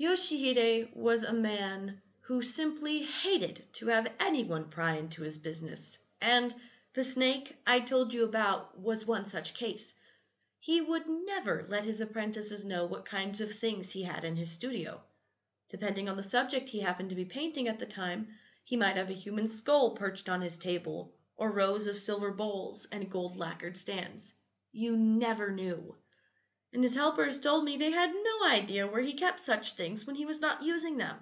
[SPEAKER 2] Yoshihide was a man who simply hated to have anyone pry into his business, and the snake I told you about was one such case. He would never let his apprentices know what kinds of things he had in his studio. Depending on the subject he happened to be painting at the time, he might have a human skull perched on his table, or rows of silver bowls and gold lacquered stands. You never knew and his helpers told me they had no idea where he kept such things when he was not using them.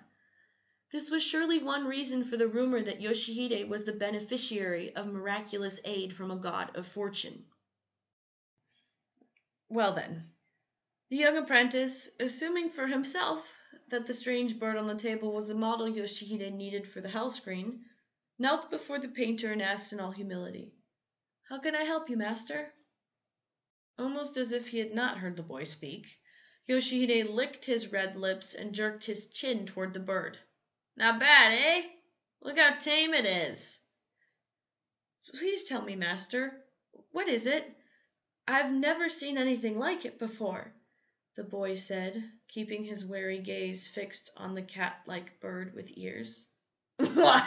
[SPEAKER 2] This was surely one reason for the rumor that Yoshihide was the beneficiary of miraculous aid from a god of fortune. Well, then, the young apprentice, assuming for himself that the strange bird on the table was the model Yoshihide needed for the hell screen, knelt before the painter and asked in all humility, How can I help you, master? Almost as if he had not heard the boy speak, Yoshihide licked his red lips and jerked his chin toward the bird. Not bad, eh? Look how tame it is. Please tell me, master, what is it? I've never seen anything like it before, the boy said, keeping his wary gaze fixed on the cat like bird with ears. What?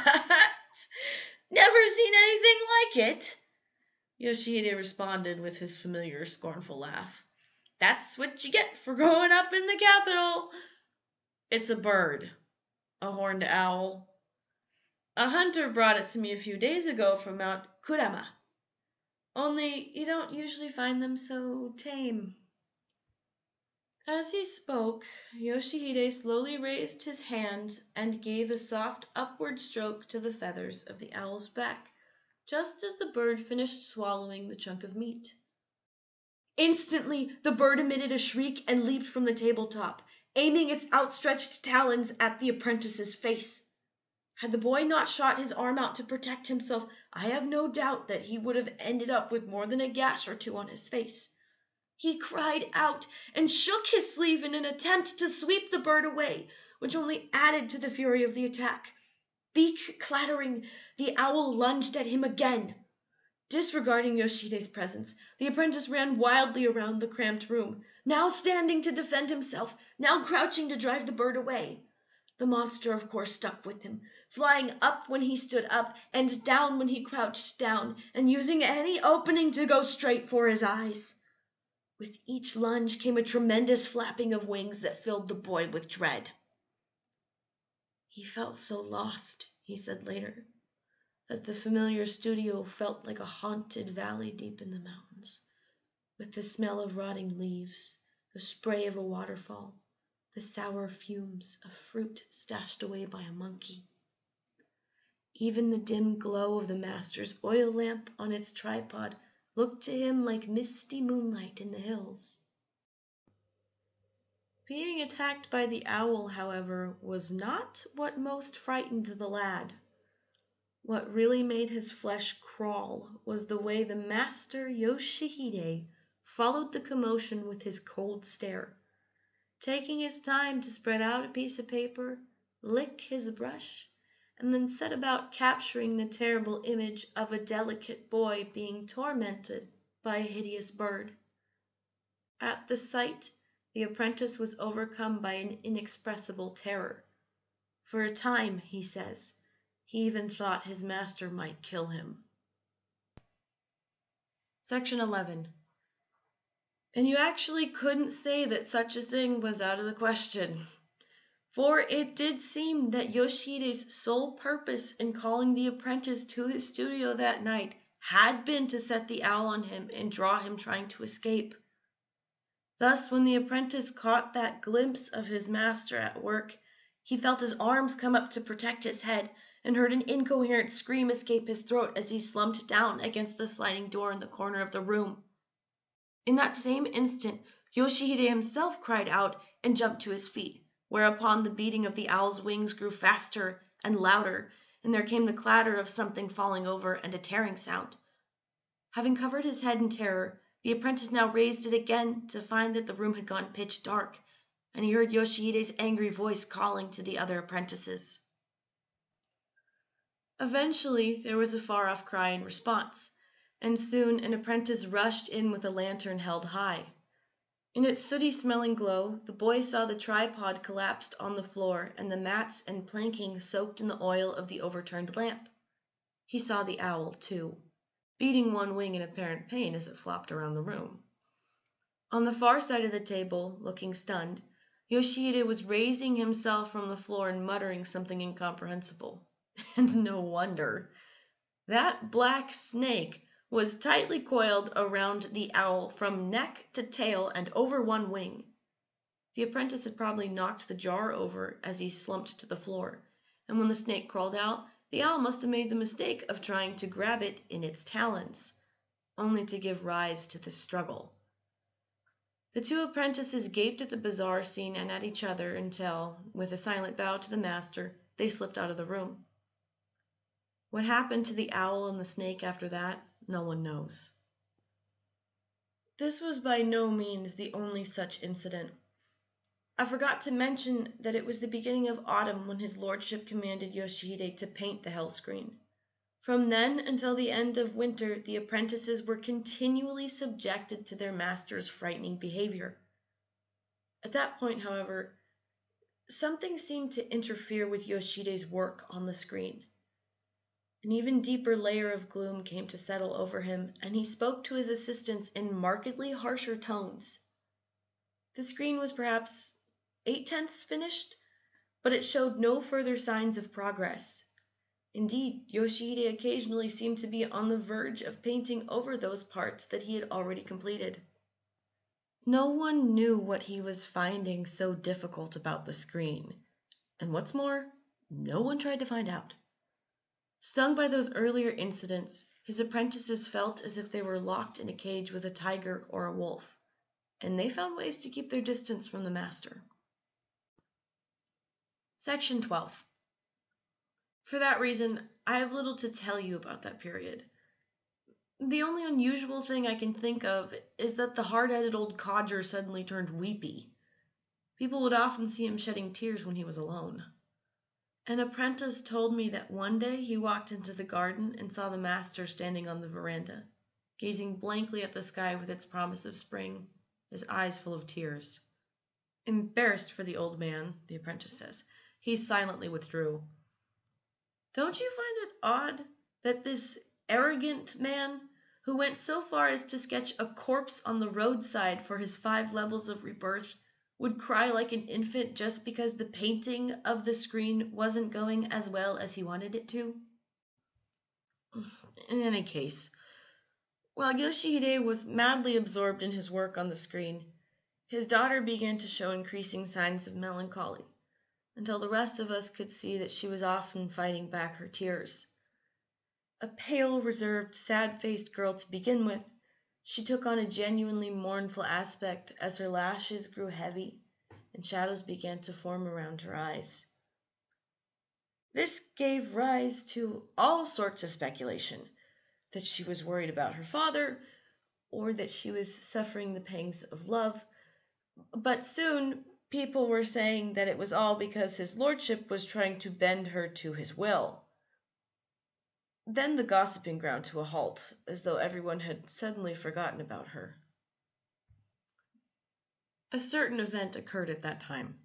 [SPEAKER 2] Never seen anything like it? Yoshihide responded with his familiar scornful laugh. That's what you get for growing up in the capital. It's a bird, a horned owl. A hunter brought it to me a few days ago from Mount Kurama. Only you don't usually find them so tame. As he spoke, Yoshihide slowly raised his hand and gave a soft upward stroke to the feathers of the owl's back, just as the bird finished swallowing the chunk of meat. Instantly the bird emitted a shriek and leaped from the table top, aiming its outstretched talons at the apprentice's face. Had the boy not shot his arm out to protect himself, I have no doubt that he would have ended up with more than a gash or two on his face. He cried out and shook his sleeve in an attempt to sweep the bird away, which only added to the fury of the attack. Beak clattering, the owl lunged at him again. Disregarding Yoshihide's presence, the apprentice ran wildly around the cramped room, now standing to defend himself, now crouching to drive the bird away. The monster of course stuck with him, flying up when he stood up and down when he crouched down, and using any opening to go straight for his eyes. With each lunge came a tremendous flapping of wings that filled the boy with dread. He felt so lost, he said later, that the familiar studio felt like a haunted valley deep in the mountains, with the smell of rotting leaves, the spray of a waterfall, the sour fumes of fruit stashed away by a monkey. Even the dim glow of the master's oil lamp on its tripod looked to him like misty moonlight in the hills. Being attacked by the owl, however, was not what most frightened the lad. What really made his flesh crawl was the way the master Yoshihide followed the commotion with his cold stare, taking his time to spread out a piece of paper, lick his brush, and then set about capturing the terrible image of a delicate boy being tormented by a hideous bird. At the sight, the apprentice was overcome by an inexpressible terror. For a time, he says, he even thought his master might kill him. Section 11. And you actually couldn't say that such a thing was out of the question. For it did seem that Yoshihide's sole purpose in calling the apprentice to his studio that night had been to set the owl on him and draw him trying to escape. Thus, when the apprentice caught that glimpse of his master at work, he felt his arms come up to protect his head and heard an incoherent scream escape his throat as he slumped down against the sliding door in the corner of the room. In that same instant, Yoshihide himself cried out and jumped to his feet whereupon the beating of the owl's wings grew faster and louder, and there came the clatter of something falling over and a tearing sound. Having covered his head in terror, the apprentice now raised it again to find that the room had gone pitch dark, and he heard Yoshihide's angry voice calling to the other apprentices. Eventually there was a far off cry in response, and soon an apprentice rushed in with a lantern held high. In its sooty smelling glow the boy saw the tripod collapsed on the floor and the mats and planking soaked in the oil of the overturned lamp. He saw the owl, too, beating one wing in apparent pain as it flopped around the room. On the far side of the table, looking stunned, Yoshihide was raising himself from the floor and muttering something incomprehensible. And no wonder. That black snake was tightly coiled around the owl from neck to tail and over one wing. The apprentice had probably knocked the jar over as he slumped to the floor, and when the snake crawled out, the owl must have made the mistake of trying to grab it in its talons, only to give rise to this struggle. The two apprentices gaped at the bizarre scene and at each other until, with a silent bow to the master, they slipped out of the room. What happened to the owl and the snake after that, no one knows. This was by no means the only such incident. I forgot to mention that it was the beginning of autumn when his lordship commanded Yoshihide to paint the hell screen. From then until the end of winter the apprentices were continually subjected to their master's frightening behavior. At that point, however, something seemed to interfere with Yoshihide's work on the screen. An even deeper layer of gloom came to settle over him, and he spoke to his assistants in markedly harsher tones. The screen was perhaps eight tenths finished, but it showed no further signs of progress. Indeed, Yoshihide occasionally seemed to be on the verge of painting over those parts that he had already completed. No one knew what he was finding so difficult about the screen, and what's more, no one tried to find out. Stung by those earlier incidents, his apprentices felt as if they were locked in a cage with a tiger or a wolf, and they found ways to keep their distance from the master. Section 12. For that reason, I have little to tell you about that period. The only unusual thing I can think of is that the hard headed old codger suddenly turned weepy. People would often see him shedding tears when he was alone. An apprentice told me that one day he walked into the garden and saw the master standing on the veranda, gazing blankly at the sky with its promise of spring, his eyes full of tears. Embarrassed for the old man, the apprentice says, he silently withdrew. Don't you find it odd that this arrogant man, who went so far as to sketch a corpse on the roadside for his five levels of rebirth, would cry like an infant just because the painting of the screen wasn't going as well as he wanted it to? In any case, while Yoshihide was madly absorbed in his work on the screen, his daughter began to show increasing signs of melancholy, until the rest of us could see that she was often fighting back her tears. A pale, reserved, sad faced girl to begin with, she took on a genuinely mournful aspect as her lashes grew heavy and shadows began to form around her eyes. This gave rise to all sorts of speculation that she was worried about her father, or that she was suffering the pangs of love. But soon people were saying that it was all because his lordship was trying to bend her to his will. Then the gossiping ground to a halt, as though everyone had suddenly forgotten about her. A certain event occurred at that time.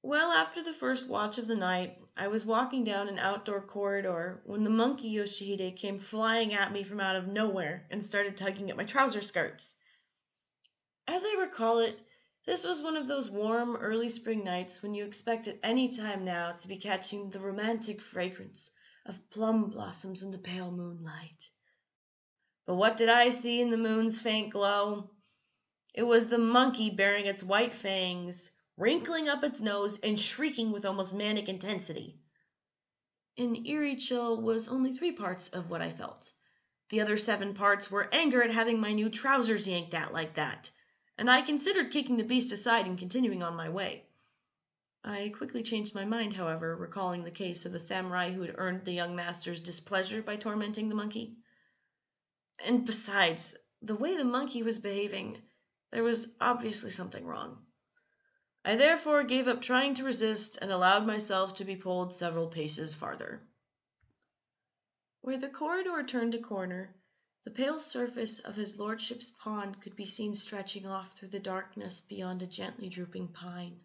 [SPEAKER 2] Well after the first watch of the night, I was walking down an outdoor corridor when the monkey Yoshihide came flying at me from out of nowhere and started tugging at my trouser skirts. As I recall it, this was one of those warm early spring nights when you expect at any time now to be catching the romantic fragrance of plum blossoms in the pale moonlight. But what did I see in the moon's faint glow? It was the monkey baring its white fangs, wrinkling up its nose, and shrieking with almost manic intensity. An eerie chill was only three parts of what I felt. The other seven parts were anger at having my new trousers yanked out like that, and I considered kicking the beast aside and continuing on my way. I quickly changed my mind, however, recalling the case of the samurai who had earned the young master's displeasure by tormenting the monkey. And besides, the way the monkey was behaving, there was obviously something wrong. I therefore gave up trying to resist and allowed myself to be pulled several paces farther. Where the corridor turned a corner, the pale surface of his lordship's pond could be seen stretching off through the darkness beyond a gently drooping pine.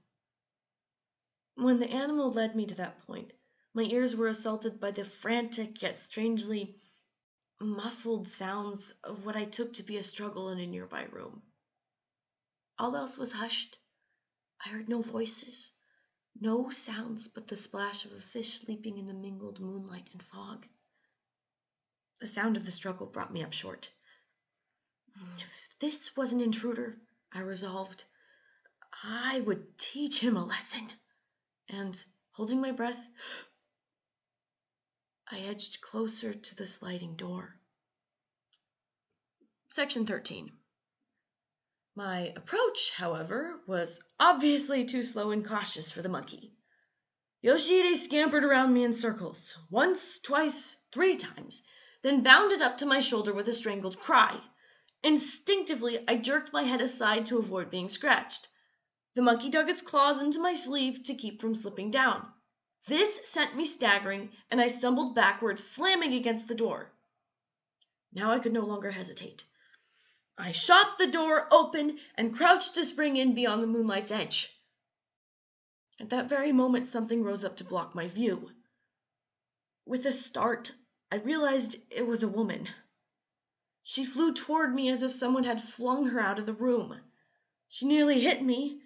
[SPEAKER 2] When the animal led me to that point, my ears were assaulted by the frantic yet strangely muffled sounds of what I took to be a struggle in a nearby room. All else was hushed. I heard no voices, no sounds but the splash of a fish leaping in the mingled moonlight and fog. The sound of the struggle brought me up short. If this was an intruder, I resolved, I would teach him a lesson and, holding my breath, I edged closer to the sliding door. Section 13. My approach, however, was obviously too slow and cautious for the monkey.
[SPEAKER 1] Yoshihide scampered around me in circles, once, twice, three times, then bounded up to my shoulder with a strangled cry. Instinctively, I jerked my head aside to avoid being scratched. The monkey dug its claws into my sleeve to keep from slipping down. This sent me staggering, and I stumbled backward, slamming against the door. Now I could no longer hesitate. I shot the door open and crouched to spring in beyond the moonlight's edge. At that very moment, something rose up to block my view. With a start, I realized it was a woman. She flew toward me as if someone had flung her out of the room. She nearly hit me,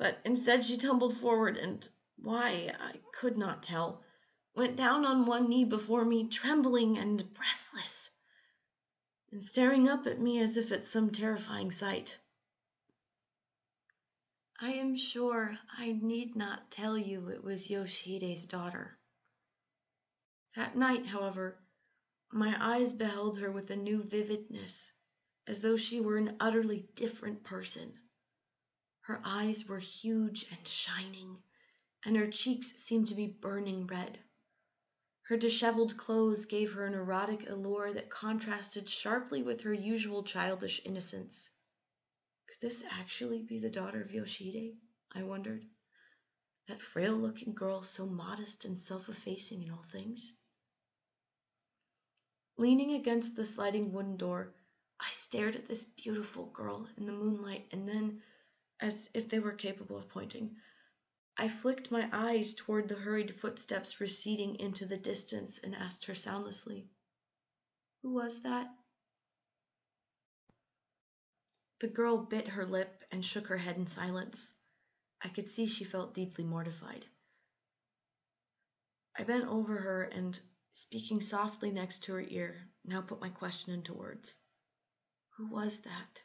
[SPEAKER 1] but instead she tumbled forward and why, I could not tell went down on one knee before me, trembling and breathless, and staring up at me as if at some terrifying sight. I am sure I need not tell you it was Yoshihide's daughter. That night, however, my eyes beheld her with a new vividness, as though she were an utterly different person. Her eyes were huge and shining, and her cheeks seemed to be burning red. Her disheveled clothes gave her an erotic allure that contrasted sharply with her usual childish innocence. Could this actually be the daughter of Yoshihide? I wondered. That frail looking girl, so modest and self effacing in all things. Leaning against the sliding wooden door, I stared at this beautiful girl in the moonlight, and then, as if they were capable of pointing, I flicked my eyes toward the hurried footsteps receding into the distance and asked her soundlessly, Who was that? The girl bit her lip and shook her head in silence. I could see she felt deeply mortified. I bent over her and speaking softly next to her ear, now put my question into words. Who was that?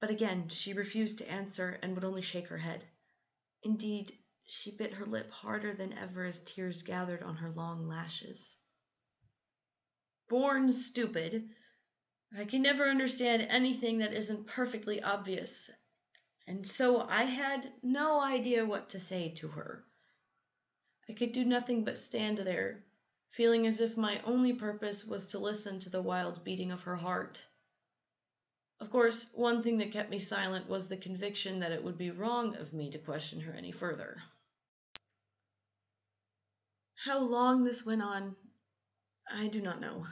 [SPEAKER 1] But again she refused to answer and would only shake her head. Indeed, she bit her lip harder than ever as tears gathered on her long lashes. Born stupid, I can never understand anything that isn't perfectly obvious, and so I had no idea what to say to her. I could do nothing but stand there, feeling as if my only purpose was to listen to the wild beating of her heart. Of course, one thing that kept me silent was the conviction that it would be wrong of me to question her any further. How long this went on, I do not know.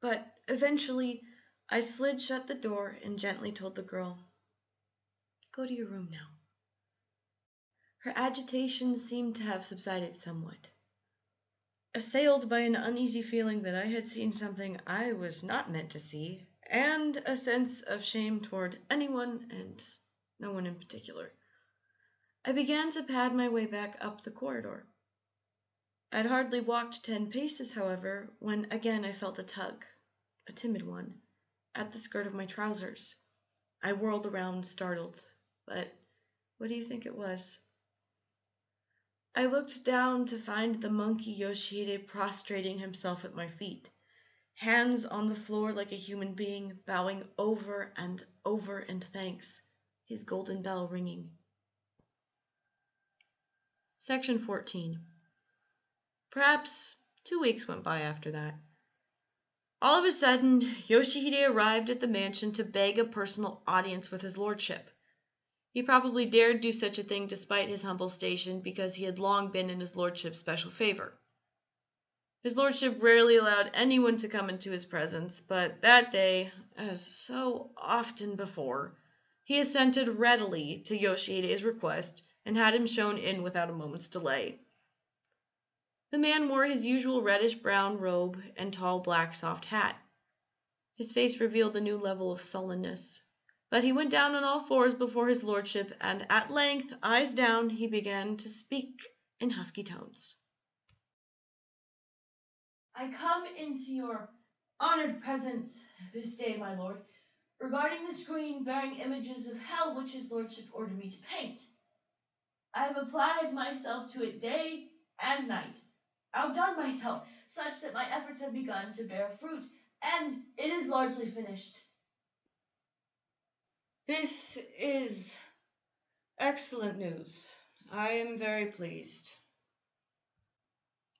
[SPEAKER 1] But eventually, I slid shut the door and gently told the girl, Go to your room now. Her agitation seemed to have subsided somewhat. Assailed by an uneasy feeling that I had seen something I was not meant to see, and a sense of shame toward anyone and no one in particular, I began to pad my way back up the corridor. I had hardly walked ten paces, however, when again I felt a tug, a timid one, at the skirt of my trousers. I whirled around, startled, but what do you think it was? I looked down to find the monkey Yoshihide prostrating himself at my feet, hands on the floor like a human being, bowing over and over in thanks, his golden bell ringing. Section 14 Perhaps two weeks went by after that. All of a sudden, Yoshihide arrived at the mansion to beg a personal audience with his lordship. He probably dared do such a thing despite his humble station, because he had long been in his lordship's special favor. His lordship rarely allowed anyone to come into his presence, but that day, as so often before, he assented readily to Yoshihide's request and had him shown in without a moment's delay. The man wore his usual reddish brown robe and tall black soft hat. His face revealed a new level of sullenness. But he went down on all fours before his lordship, and at length, eyes down, he began to speak in husky tones.
[SPEAKER 3] I come into your honored presence this day, my lord, regarding the screen bearing images of hell which his lordship ordered me to paint. I have applied myself to it day and night, outdone myself, such that my efforts have begun to bear fruit, and it is largely finished.
[SPEAKER 1] This is excellent news. I am very pleased.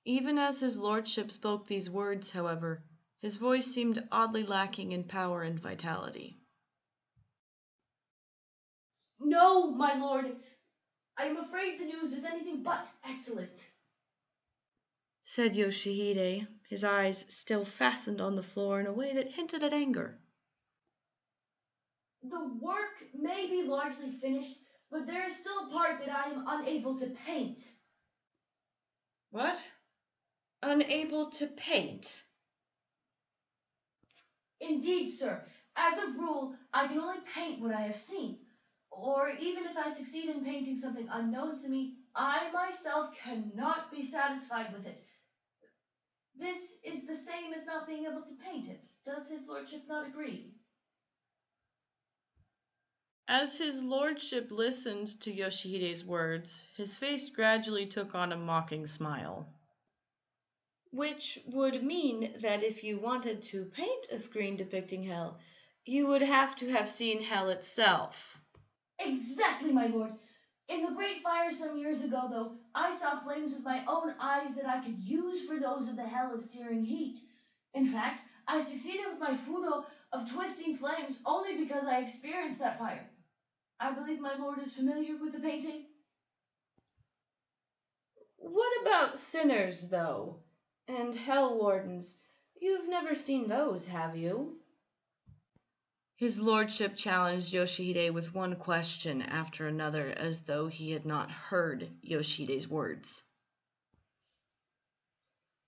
[SPEAKER 2] Even as his lordship spoke these words, however, his voice seemed oddly lacking in power and vitality.
[SPEAKER 3] No, my lord. I am afraid the news is anything but excellent.
[SPEAKER 2] Said Yoshihide, his eyes still fastened on the floor in a way that hinted at anger.
[SPEAKER 3] The work may be largely finished, but there is still a part that I am unable to paint.
[SPEAKER 1] What? Unable to paint?
[SPEAKER 3] Indeed, sir. As a rule, I can only paint what I have seen. Or even if I succeed in painting something unknown to me, I myself cannot be satisfied with it. This is the same as not being able to paint it. Does his lordship not agree?
[SPEAKER 2] As his lordship listened to Yoshihide's words, his face gradually took on a mocking smile.
[SPEAKER 1] Which would mean that if you wanted to paint a screen depicting hell, you would have to have seen hell itself.
[SPEAKER 3] Exactly, my lord. In the great fire some years ago, though, I saw flames with my own eyes that I could use for those of the hell of searing heat. In fact, I succeeded with my fudo of twisting flames only because I experienced that fire. I believe my lord is familiar with the painting.
[SPEAKER 1] What about sinners, though? And hell wardens? You've never seen those, have you?
[SPEAKER 2] His lordship challenged Yoshihide with one question after another as though he had not heard Yoshihide's words.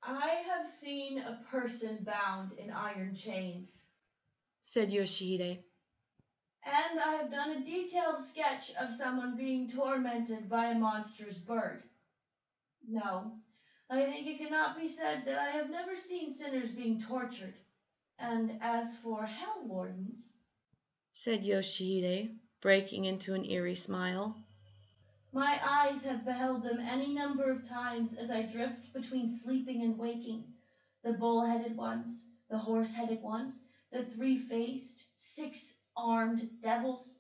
[SPEAKER 3] I have seen a person bound in iron chains,
[SPEAKER 2] said Yoshihide.
[SPEAKER 3] And I have done a detailed sketch of someone being tormented by a monstrous bird. No, I think it cannot be said that I have never seen sinners being tortured. And as for hell wardens,
[SPEAKER 2] said Yoshihide, breaking into an eerie smile.
[SPEAKER 3] My eyes have beheld them any number of times as I drift between sleeping and waking. The bull-headed ones, the horse-headed ones, the three-faced, six-armed devils.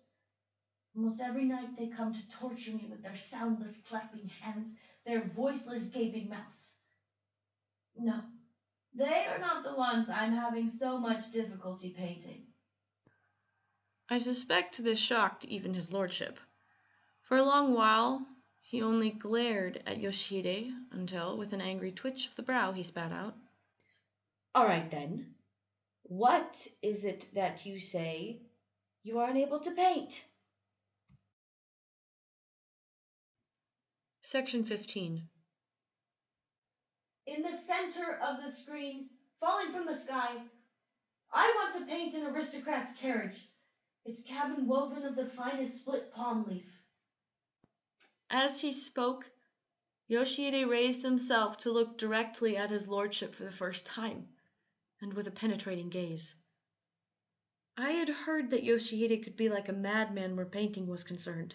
[SPEAKER 3] Almost every night they come to torture me with their soundless clapping hands, their voiceless gaping mouths. No, they are not the ones I'm having so much difficulty painting.
[SPEAKER 2] I suspect this shocked even his lordship. For a long while he only glared at Yoshihide until, with an angry twitch of the brow, he spat out.
[SPEAKER 1] All right, then. What is it that you say you are unable to paint?
[SPEAKER 2] Section 15
[SPEAKER 3] In the center of the screen, falling from the sky, I want to paint an aristocrat's carriage its cabin woven of the finest split palm leaf.
[SPEAKER 2] As he spoke, Yoshihide raised himself to look directly at his lordship for the first time, and with a penetrating gaze. I had heard that Yoshihide could be like a madman where painting was concerned.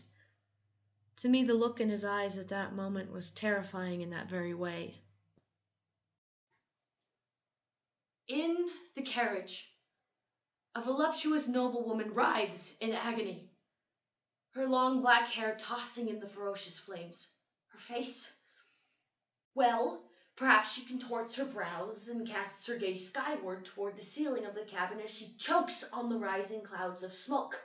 [SPEAKER 2] To me, the look in his eyes at that moment was terrifying in that very way.
[SPEAKER 4] In the carriage, a voluptuous noblewoman writhes in agony, her long black hair tossing in the ferocious flames. Her face? Well, perhaps she contorts her brows and casts her gaze skyward toward the ceiling of the cabin as she chokes on the rising clouds of smoke.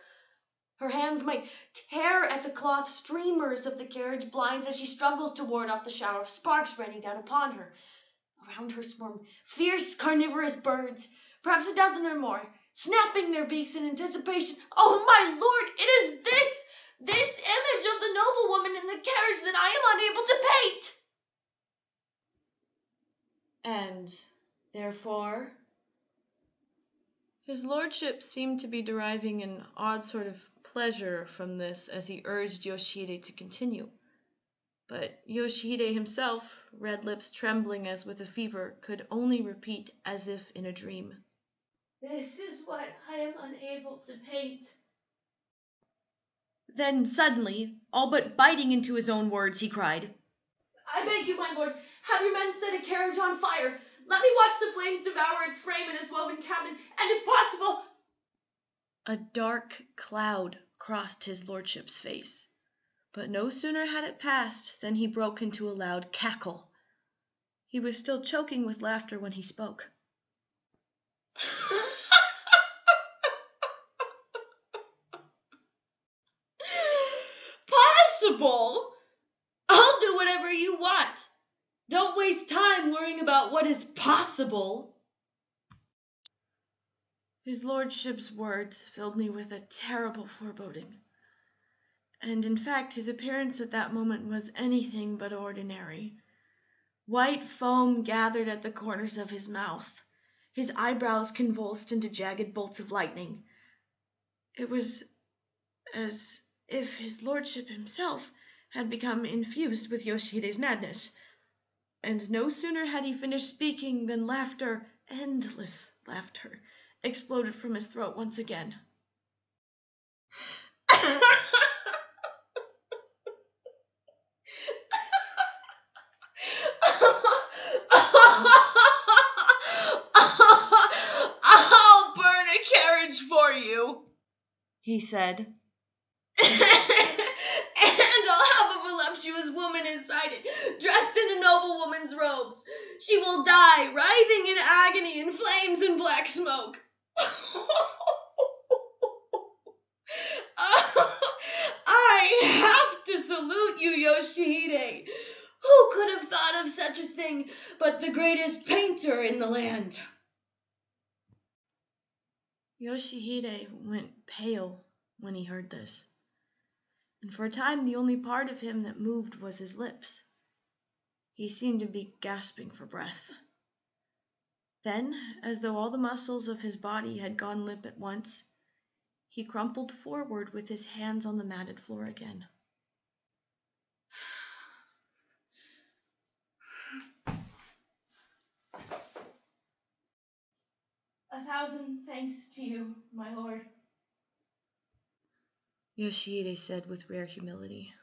[SPEAKER 4] Her hands might tear at the cloth streamers of the carriage blinds as she struggles to ward off the shower of sparks raining down upon her. Around her swarm fierce carnivorous birds, perhaps a dozen or more, snapping their beaks in anticipation. Oh, my lord, it is this, this image of the noblewoman in the carriage that I am unable to paint.
[SPEAKER 1] And therefore,
[SPEAKER 2] his lordship seemed to be deriving an odd sort of pleasure from this as he urged Yoshihide to continue. But Yoshihide himself, red lips trembling as with a fever, could only repeat as if in a dream.
[SPEAKER 3] This is what I am unable to paint.
[SPEAKER 2] Then suddenly, all but biting into his own words, he cried,
[SPEAKER 3] I beg you, my lord, have your men set a carriage on fire. Let me watch the flames devour its frame and its woven cabin, and if possible.
[SPEAKER 2] A dark cloud crossed his lordship's face. But no sooner had it passed than he broke into a loud cackle. He was still choking with laughter when he spoke.
[SPEAKER 4] Possible? I'll do whatever you want. Don't waste time worrying about what is possible.
[SPEAKER 2] His lordship's words filled me with a terrible foreboding. And in fact, his appearance at that moment was anything but ordinary. White foam gathered at the corners of his mouth. His eyebrows convulsed into jagged bolts of lightning. It was as if his lordship himself had become infused with Yoshihide's madness. And no sooner had he finished speaking than laughter, endless laughter, exploded from his throat once again.
[SPEAKER 4] I'll burn a carriage for you,
[SPEAKER 2] he said.
[SPEAKER 4] and I'll have a voluptuous woman inside it, dressed in a noble woman's robes. She will die, writhing in agony in flames and black smoke. I have to salute you, Yoshihide. Who could have thought of such a thing but the greatest painter in the land?
[SPEAKER 2] Yoshihide went pale when he heard this, and for a time the only part of him that moved was his lips. He seemed to be gasping for breath. Then, as though all the muscles of his body had gone limp at once, he crumpled forward with his hands on the matted floor again.
[SPEAKER 3] A thousand thanks to you, my lord.
[SPEAKER 2] Yoshihide said with rare humility,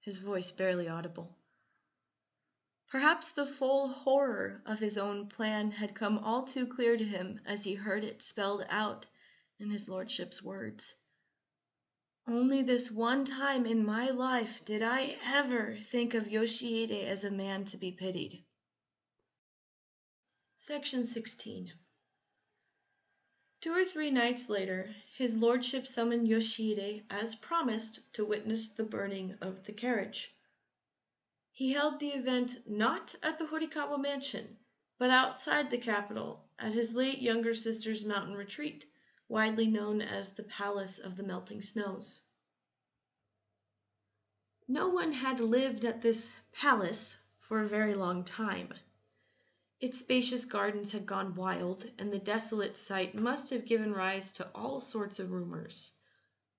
[SPEAKER 2] his voice barely audible. Perhaps the full horror of his own plan had come all too clear to him as he heard it spelled out in his lordship's words. Only this one time in my life did I ever think of Yoshihide as a man to be pitied. Section 16 Two or three nights later, his lordship summoned Yoshihide as promised to witness the burning of the carriage. He held the event not at the Horikawa mansion, but outside the capital at his late younger sister's mountain retreat, widely known as the Palace of the Melting Snows. No one had lived at this palace for a very long time. Its spacious gardens had gone wild, and the desolate site must have given rise to all sorts of rumors,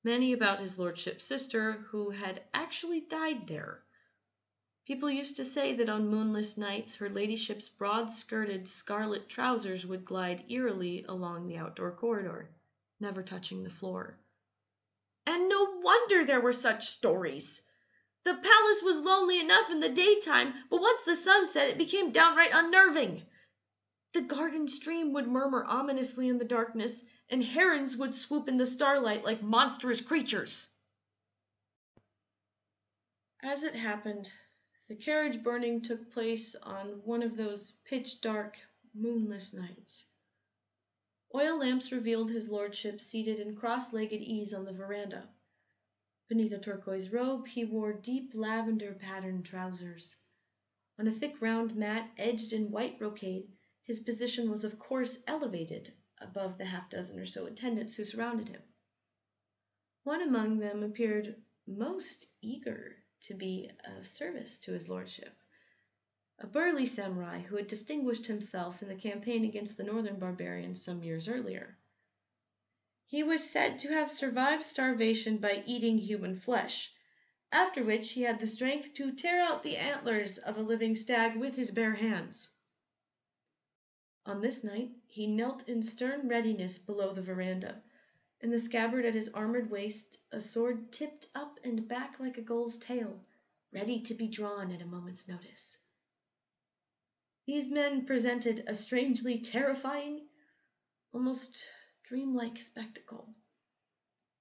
[SPEAKER 2] many about his lordship's sister, who had actually died there. People used to say that on moonless nights her ladyship's broad-skirted scarlet trousers would glide eerily along the outdoor corridor, never touching the floor. And no wonder there were such stories! The palace was lonely enough in the daytime, but once the sun set it became downright unnerving. The garden stream would murmur ominously in the darkness, and herons would swoop in the starlight like monstrous creatures. As it happened, the carriage burning took place on one of those pitch dark, moonless nights. Oil lamps revealed his lordship seated in cross legged ease on the veranda. Beneath a turquoise robe he wore deep lavender patterned trousers. On a thick round mat edged in white brocade his position was of course elevated above the half dozen or so attendants who surrounded him. One among them appeared most eager to be of service to his lordship, a burly samurai who had distinguished himself in the campaign against the northern barbarians some years earlier. He was said to have survived starvation by eating human flesh, after which he had the strength to tear out the antlers of a living stag with his bare hands. On this night he knelt in stern readiness below the veranda, in the scabbard at his armored waist a sword tipped up and back like a gull's tail, ready to be drawn at a moment's notice. These men presented a strangely terrifying, almost dreamlike spectacle.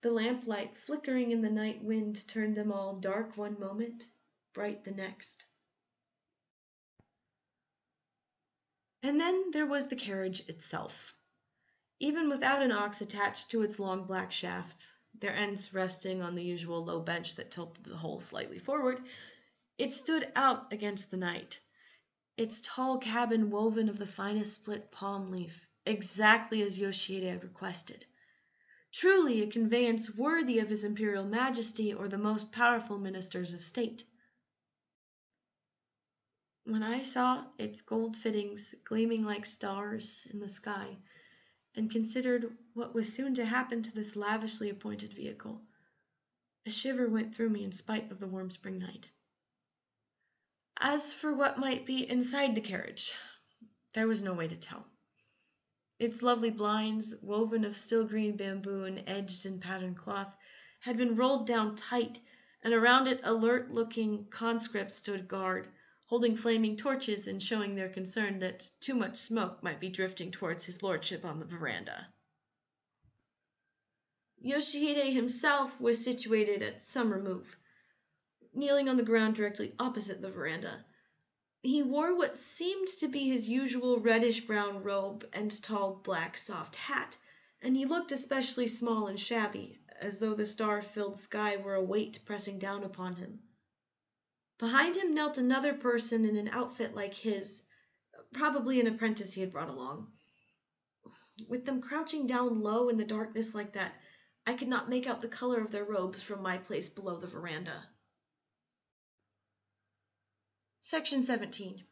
[SPEAKER 2] The lamplight flickering in the night wind turned them all dark one moment, bright the next. And then there was the carriage itself. Even without an ox attached to its long black shafts, their ends resting on the usual low bench that tilted the whole slightly forward, it stood out against the night, its tall cabin woven of the finest split palm leaf, exactly as Yoshihide had requested. Truly a conveyance worthy of his imperial majesty or the most powerful ministers of state. When I saw its gold fittings gleaming like stars in the sky, and considered what was soon to happen to this lavishly appointed vehicle, a shiver went through me in spite of the warm spring night. As for what might be inside the carriage, there was no way to tell. Its lovely blinds, woven of still green bamboo and edged in patterned cloth, had been rolled down tight, and around it alert looking conscripts stood guard holding flaming torches and showing their concern that too much smoke might be drifting towards his lordship on the veranda. Yoshihide himself was situated at some remove, kneeling on the ground directly opposite the veranda. He wore what seemed to be his usual reddish brown robe and tall black soft hat, and he looked especially small and shabby, as though the star filled sky were a weight pressing down upon him. Behind him knelt another person in an outfit like his, probably an apprentice he had brought along. With them crouching down low in the darkness like that, I could not make out the color of their robes from my place below the veranda. Section 17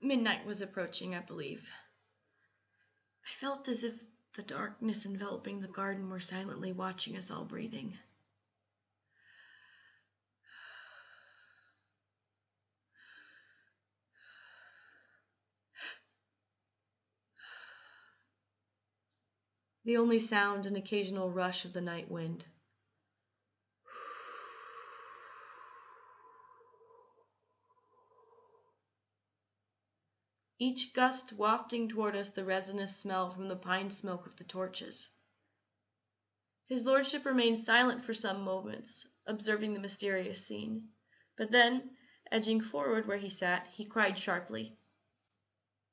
[SPEAKER 2] Midnight was approaching, I believe. I felt as if the darkness enveloping the garden were silently watching us all breathing. the only sound an occasional rush of the night wind. Each gust wafting toward us the resinous smell from the pine smoke of the torches. His lordship remained silent for some moments, observing the mysterious scene. But then, edging forward where he sat, he cried sharply,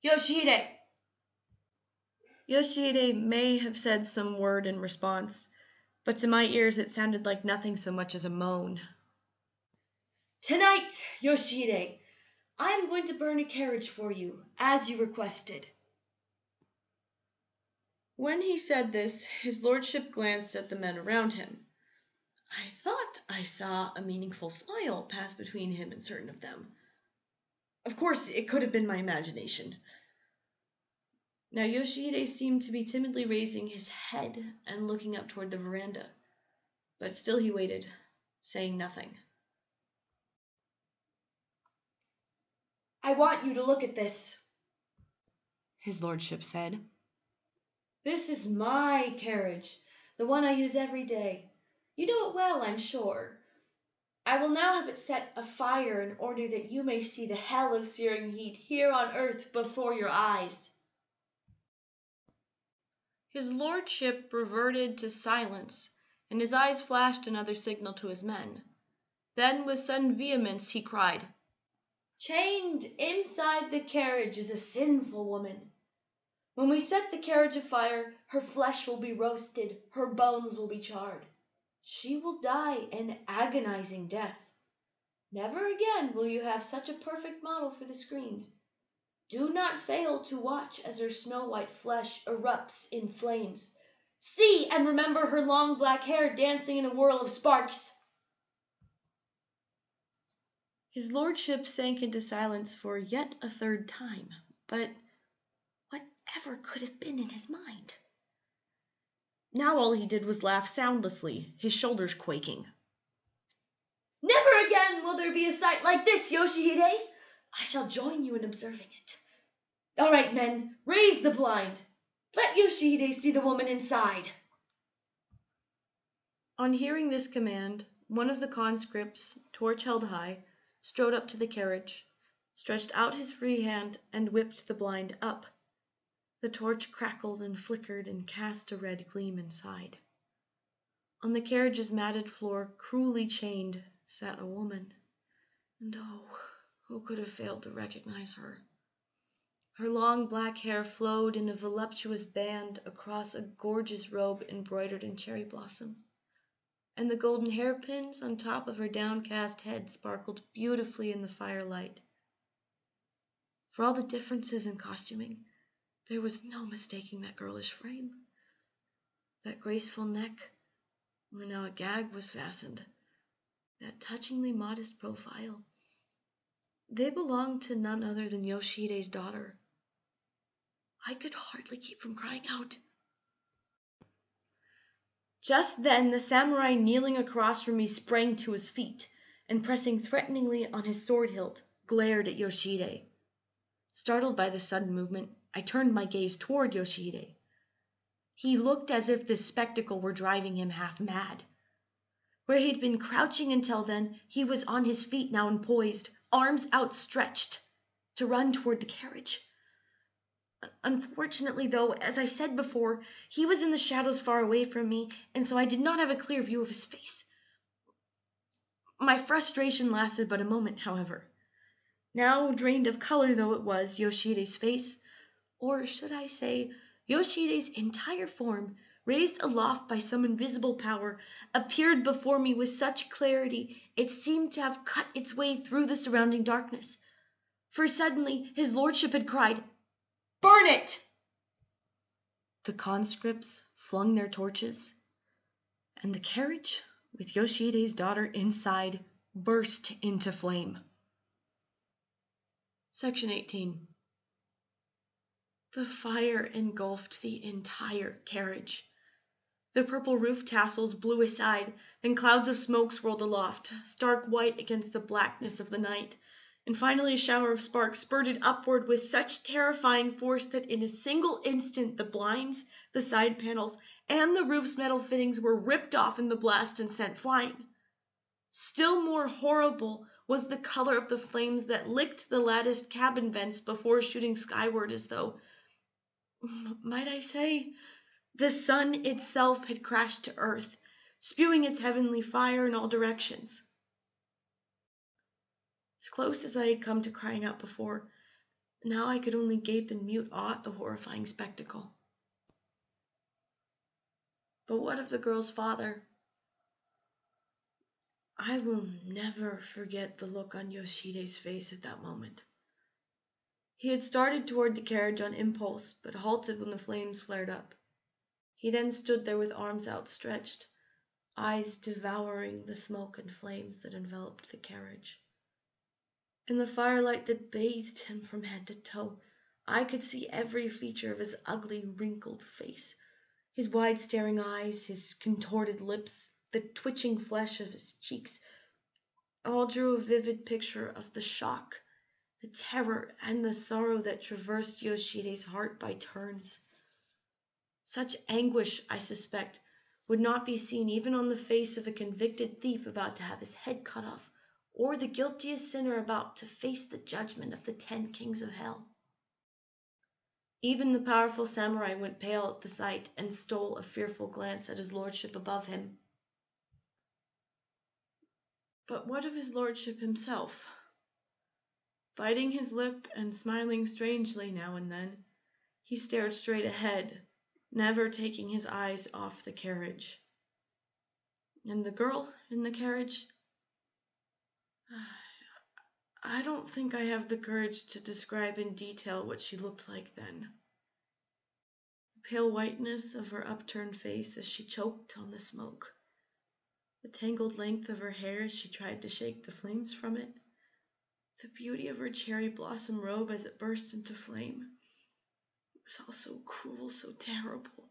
[SPEAKER 2] Yoshihide! Yoshihide may have said some word in response, but to my ears it sounded like nothing so much as a moan.
[SPEAKER 4] Tonight, Yoshihide, I am going to burn a carriage for you, as you requested.
[SPEAKER 2] When he said this, his lordship glanced at the men around him. I thought I saw a meaningful smile pass between him and certain of them. Of course, it could have been my imagination. Now Yoshihide seemed to be timidly raising his head and looking up toward the veranda, but still he waited, saying nothing.
[SPEAKER 4] I want you to look at this,
[SPEAKER 2] his lordship said.
[SPEAKER 4] This is my carriage, the one I use every day. You know it well, I'm sure. I will now have it set afire in order that you may see the hell of searing heat here on earth before your eyes.
[SPEAKER 2] His lordship reverted to silence, and his eyes flashed another signal to his men. Then with sudden vehemence he cried,
[SPEAKER 4] Chained inside the carriage is a sinful woman. When we set the carriage afire, her flesh will be roasted, her bones will be charred. She will die an agonizing death. Never again will you have such a perfect model for the screen. Do not fail to watch as her snow white flesh erupts in flames. See and remember her long black hair dancing in a whirl of sparks.
[SPEAKER 2] His lordship sank into silence for yet a third time, but whatever could have been in his mind? Now all he did was laugh soundlessly, his shoulders quaking.
[SPEAKER 4] Never again will there be a sight like this, Yoshihide! I shall join you in observing it. All right, men, raise the blind. Let Yoshihide see the woman inside.
[SPEAKER 2] On hearing this command, one of the conscripts, torch held high, strode up to the carriage, stretched out his free hand, and whipped the blind up. The torch crackled and flickered and cast a red gleam inside. On the carriage's matted floor, cruelly chained, sat a woman. And oh, who could have failed to recognize her? Her long black hair flowed in a voluptuous band across a gorgeous robe embroidered in cherry blossoms, and the golden hairpins on top of her downcast head sparkled beautifully in the firelight. For all the differences in costuming, there was no mistaking that girlish frame, that graceful neck, where now a gag was fastened, that touchingly modest profile. They belonged to none other than Yoshihide's daughter. I could hardly keep from crying out. Just then the samurai kneeling across from me sprang to his feet, and pressing threateningly on his sword hilt, glared at Yoshihide. Startled by the sudden movement, I turned my gaze toward Yoshihide. He looked as if this spectacle were driving him half mad. Where he'd been crouching until then, he was on his feet now and poised, arms outstretched, to run toward the carriage. Unfortunately, though, as I said before, he was in the shadows far away from me, and so I did not have a clear view of his face. My frustration lasted but a moment, however. Now drained of color though it was, Yoshihide's face, or should I say, Yoshihide's entire form, raised aloft by some invisible power, appeared before me with such clarity it seemed to have cut its way through the surrounding darkness. For suddenly his lordship had cried, Burn it! The conscripts flung their torches, and the carriage, with Yoshihide's daughter inside, burst into flame. Section 18 The fire engulfed the entire carriage. The purple roof tassels blew aside, and clouds of smoke swirled aloft, stark white against the blackness of the night and finally a shower of sparks spurted upward with such terrifying force that in a single instant the blinds, the side panels, and the roof's metal fittings were ripped off in the blast and sent flying. Still more horrible was the color of the flames that licked the latticed cabin vents before shooting skyward as though, might I say, the sun itself had crashed to earth, spewing its heavenly fire in all directions. As close as I had come to crying out before, now I could only gape in mute awe at the horrifying spectacle. But what of the girl's father? I will never forget the look on Yoshihide's face at that moment. He had started toward the carriage on impulse, but halted when the flames flared up. He then stood there with arms outstretched, eyes devouring the smoke and flames that enveloped the carriage. In the firelight that bathed him from head to toe, I could see every feature of his ugly, wrinkled face his wide staring eyes, his contorted lips, the twitching flesh of his cheeks all drew a vivid picture of the shock, the terror, and the sorrow that traversed Yoshihide's heart by turns. Such anguish, I suspect, would not be seen even on the face of a convicted thief about to have his head cut off or the guiltiest sinner about to face the judgment of the ten kings of hell. Even the powerful samurai went pale at the sight and stole a fearful glance at his lordship above him. But what of his lordship himself? Biting his lip and smiling strangely now and then, he stared straight ahead, never taking his eyes off the carriage. And the girl in the carriage? I don't think I have the courage to describe in detail what she looked like then. The pale whiteness of her upturned face as she choked on the smoke, the tangled length of her hair as she tried to shake the flames from it, the beauty of her cherry blossom robe as it burst into flame. It was all so cruel, so terrible.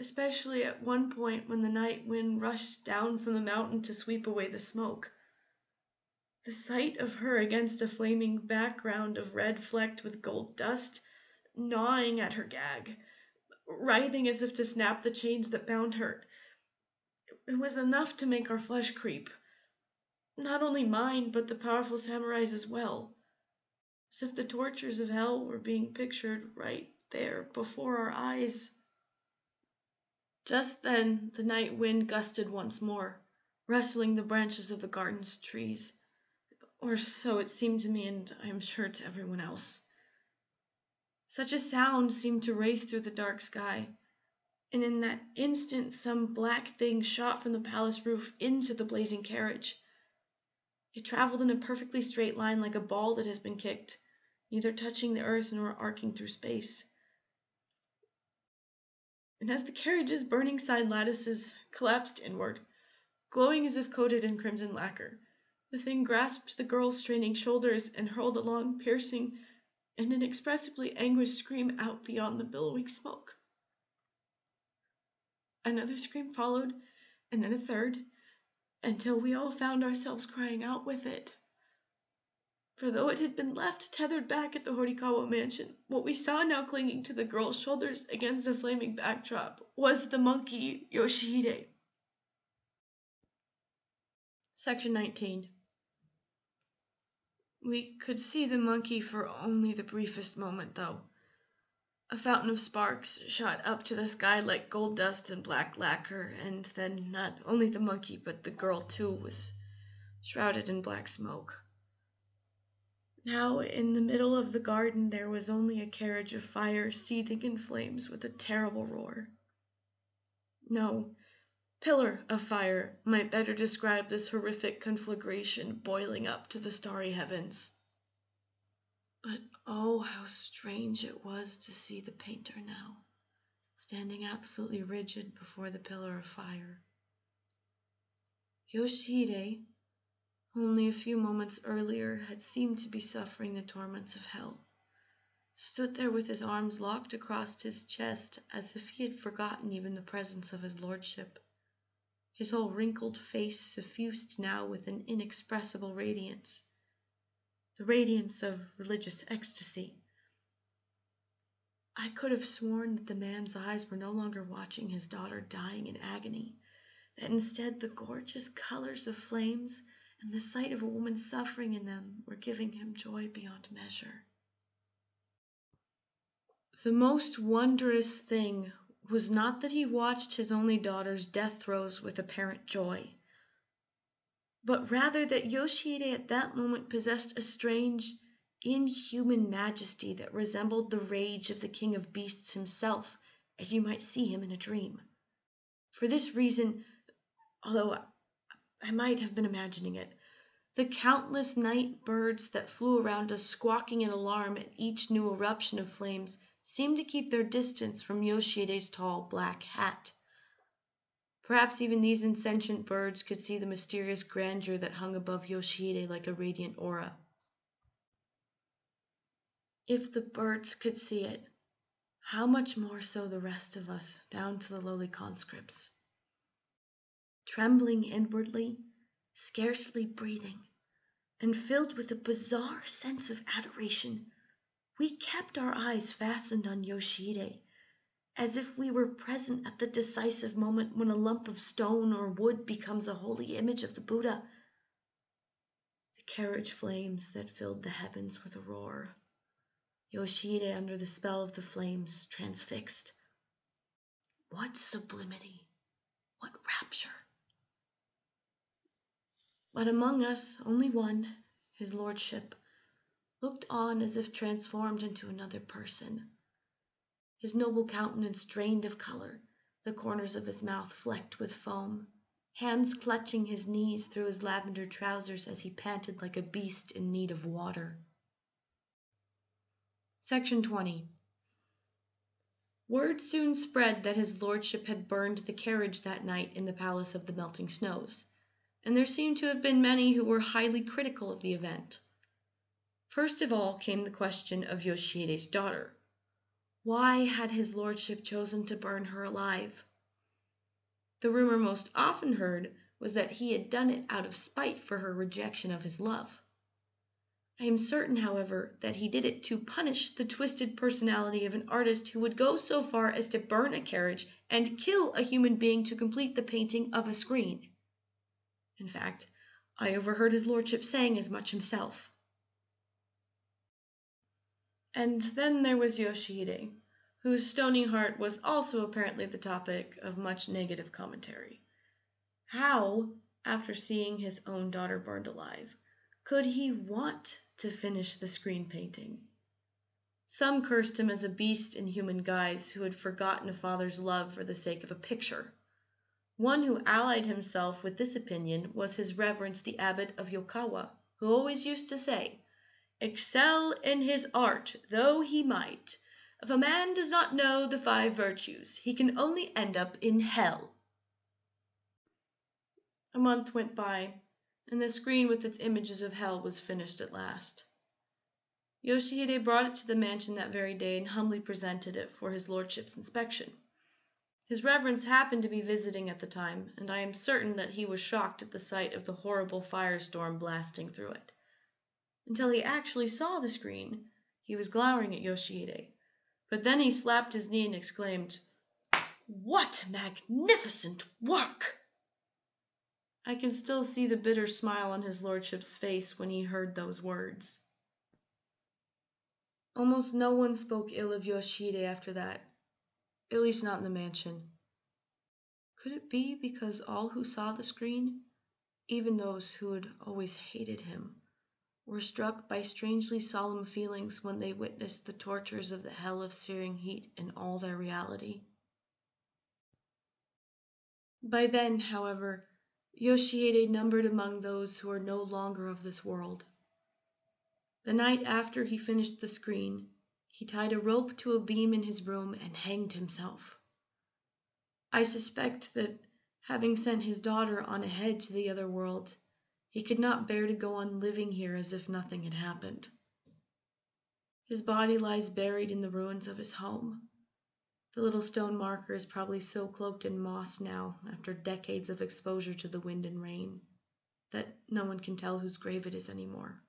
[SPEAKER 2] Especially at one point when the night wind rushed down from the mountain to sweep away the smoke. The sight of her against a flaming background of red flecked with gold dust, gnawing at her gag, writhing as if to snap the chains that bound her, it was enough to make our flesh creep. Not only mine, but the powerful samurai's as well. As if the tortures of hell were being pictured right there before our eyes. Just then the night wind gusted once more, rustling the branches of the garden's trees, or so it seemed to me, and I am sure to everyone else. Such a sound seemed to race through the dark sky, and in that instant some black thing shot from the palace roof into the blazing carriage. It traveled in a perfectly straight line like a ball that has been kicked, neither touching the earth nor arcing through space. And as the carriage's burning side lattices collapsed inward, glowing as if coated in crimson lacquer, the thing grasped the girl's straining shoulders and hurled a long, piercing, and inexpressibly anguished scream out beyond the billowing smoke. Another scream followed, and then a third, until we all found ourselves crying out with it. For though it had been left tethered back at the Horikawa mansion, what we saw now clinging to the girl's shoulders against the flaming backdrop was the monkey Yoshihide. Section 19 We could see the monkey for only the briefest moment, though. A fountain of sparks shot up to the sky like gold dust and black lacquer, and then not only the monkey but the girl too was shrouded in black smoke. Now in the middle of the garden there was only a carriage of fire seething in flames with a terrible roar. No, pillar of fire might better describe this horrific conflagration boiling up to the starry heavens. But oh, how strange it was to see the painter now, standing absolutely rigid before the pillar of fire. Yoshihide, only a few moments earlier had seemed to be suffering the torments of hell, stood there with his arms locked across his chest as if he had forgotten even the presence of his lordship, his whole wrinkled face suffused now with an inexpressible radiance the radiance of religious ecstasy. I could have sworn that the man's eyes were no longer watching his daughter dying in agony, that instead the gorgeous colors of flames and the sight of a woman suffering in them were giving him joy beyond measure. The most wondrous thing was not that he watched his only daughter's death throes with apparent joy but rather that Yoshihide at that moment possessed a strange, inhuman majesty that resembled the rage of the king of beasts himself, as you might see him in a dream. For this reason, although I might have been imagining it, the countless night birds that flew around us squawking in alarm at each new eruption of flames seemed to keep their distance from Yoshihide's tall black hat. Perhaps even these insentient birds could see the mysterious grandeur that hung above Yoshihide like a radiant aura. If the birds could see it, how much more so the rest of us, down to the lowly conscripts. Trembling inwardly, scarcely breathing, and filled with a bizarre sense of adoration, we kept our eyes fastened on Yoshihide as if we were present at the decisive moment when a lump of stone or wood becomes a holy image of the Buddha. The carriage flames that filled the heavens with a roar. Yoshihide under the spell of the flames, transfixed. What sublimity! What rapture! But among us, only one, his lordship, looked on as if transformed into another person his noble countenance drained of color, the corners of his mouth flecked with foam, hands clutching his knees through his lavender trousers as he panted like a beast in need of water. Section 20 Word soon spread that his lordship had burned the carriage that night in the Palace of the Melting Snows, and there seemed to have been many who were highly critical of the event. First of all came the question of Yoshihide's daughter. Why had his lordship chosen to burn her alive? The rumor most often heard was that he had done it out of spite for her rejection of his love. I am certain, however, that he did it to punish the twisted personality of an artist who would go so far as to burn a carriage and kill a human being to complete the painting of a screen. In fact, I overheard his lordship saying as much himself. And then there was Yoshihide, whose stony heart was also apparently the topic of much negative commentary. How, after seeing his own daughter burned alive, could he want to finish the screen painting? Some cursed him as a beast in human guise who had forgotten a father's love for the sake of a picture. One who allied himself with this opinion was his reverence the abbot of Yokawa, who always used to say, Excel in his art though he might, if a man does not know the five virtues, he can only end up in hell. A month went by, and the screen with its images of hell was finished at last. Yoshihide brought it to the mansion that very day and humbly presented it for his lordship's inspection. His reverence happened to be visiting at the time, and I am certain that he was shocked at the sight of the horrible firestorm blasting through it. Until he actually saw the screen, he was glowering at Yoshihide, but then he slapped his knee and exclaimed, What magnificent work! I can still see the bitter smile on his lordship's face when he heard those words. Almost no one spoke ill of Yoshihide after that, at least not in the mansion. Could it be because all who saw the screen, even those who had always hated him, were struck by strangely solemn feelings when they witnessed the tortures of the hell of searing heat in all their reality? By then, however, Yoshihide numbered among those who are no longer of this world. The night after he finished the screen, he tied a rope to a beam in his room and hanged himself. I suspect that, having sent his daughter on ahead to the other world, he could not bear to go on living here as if nothing had happened. His body lies buried in the ruins of his home. The little stone marker is probably so cloaked in moss now, after decades of exposure to the wind and rain, that no one can tell whose grave it is anymore.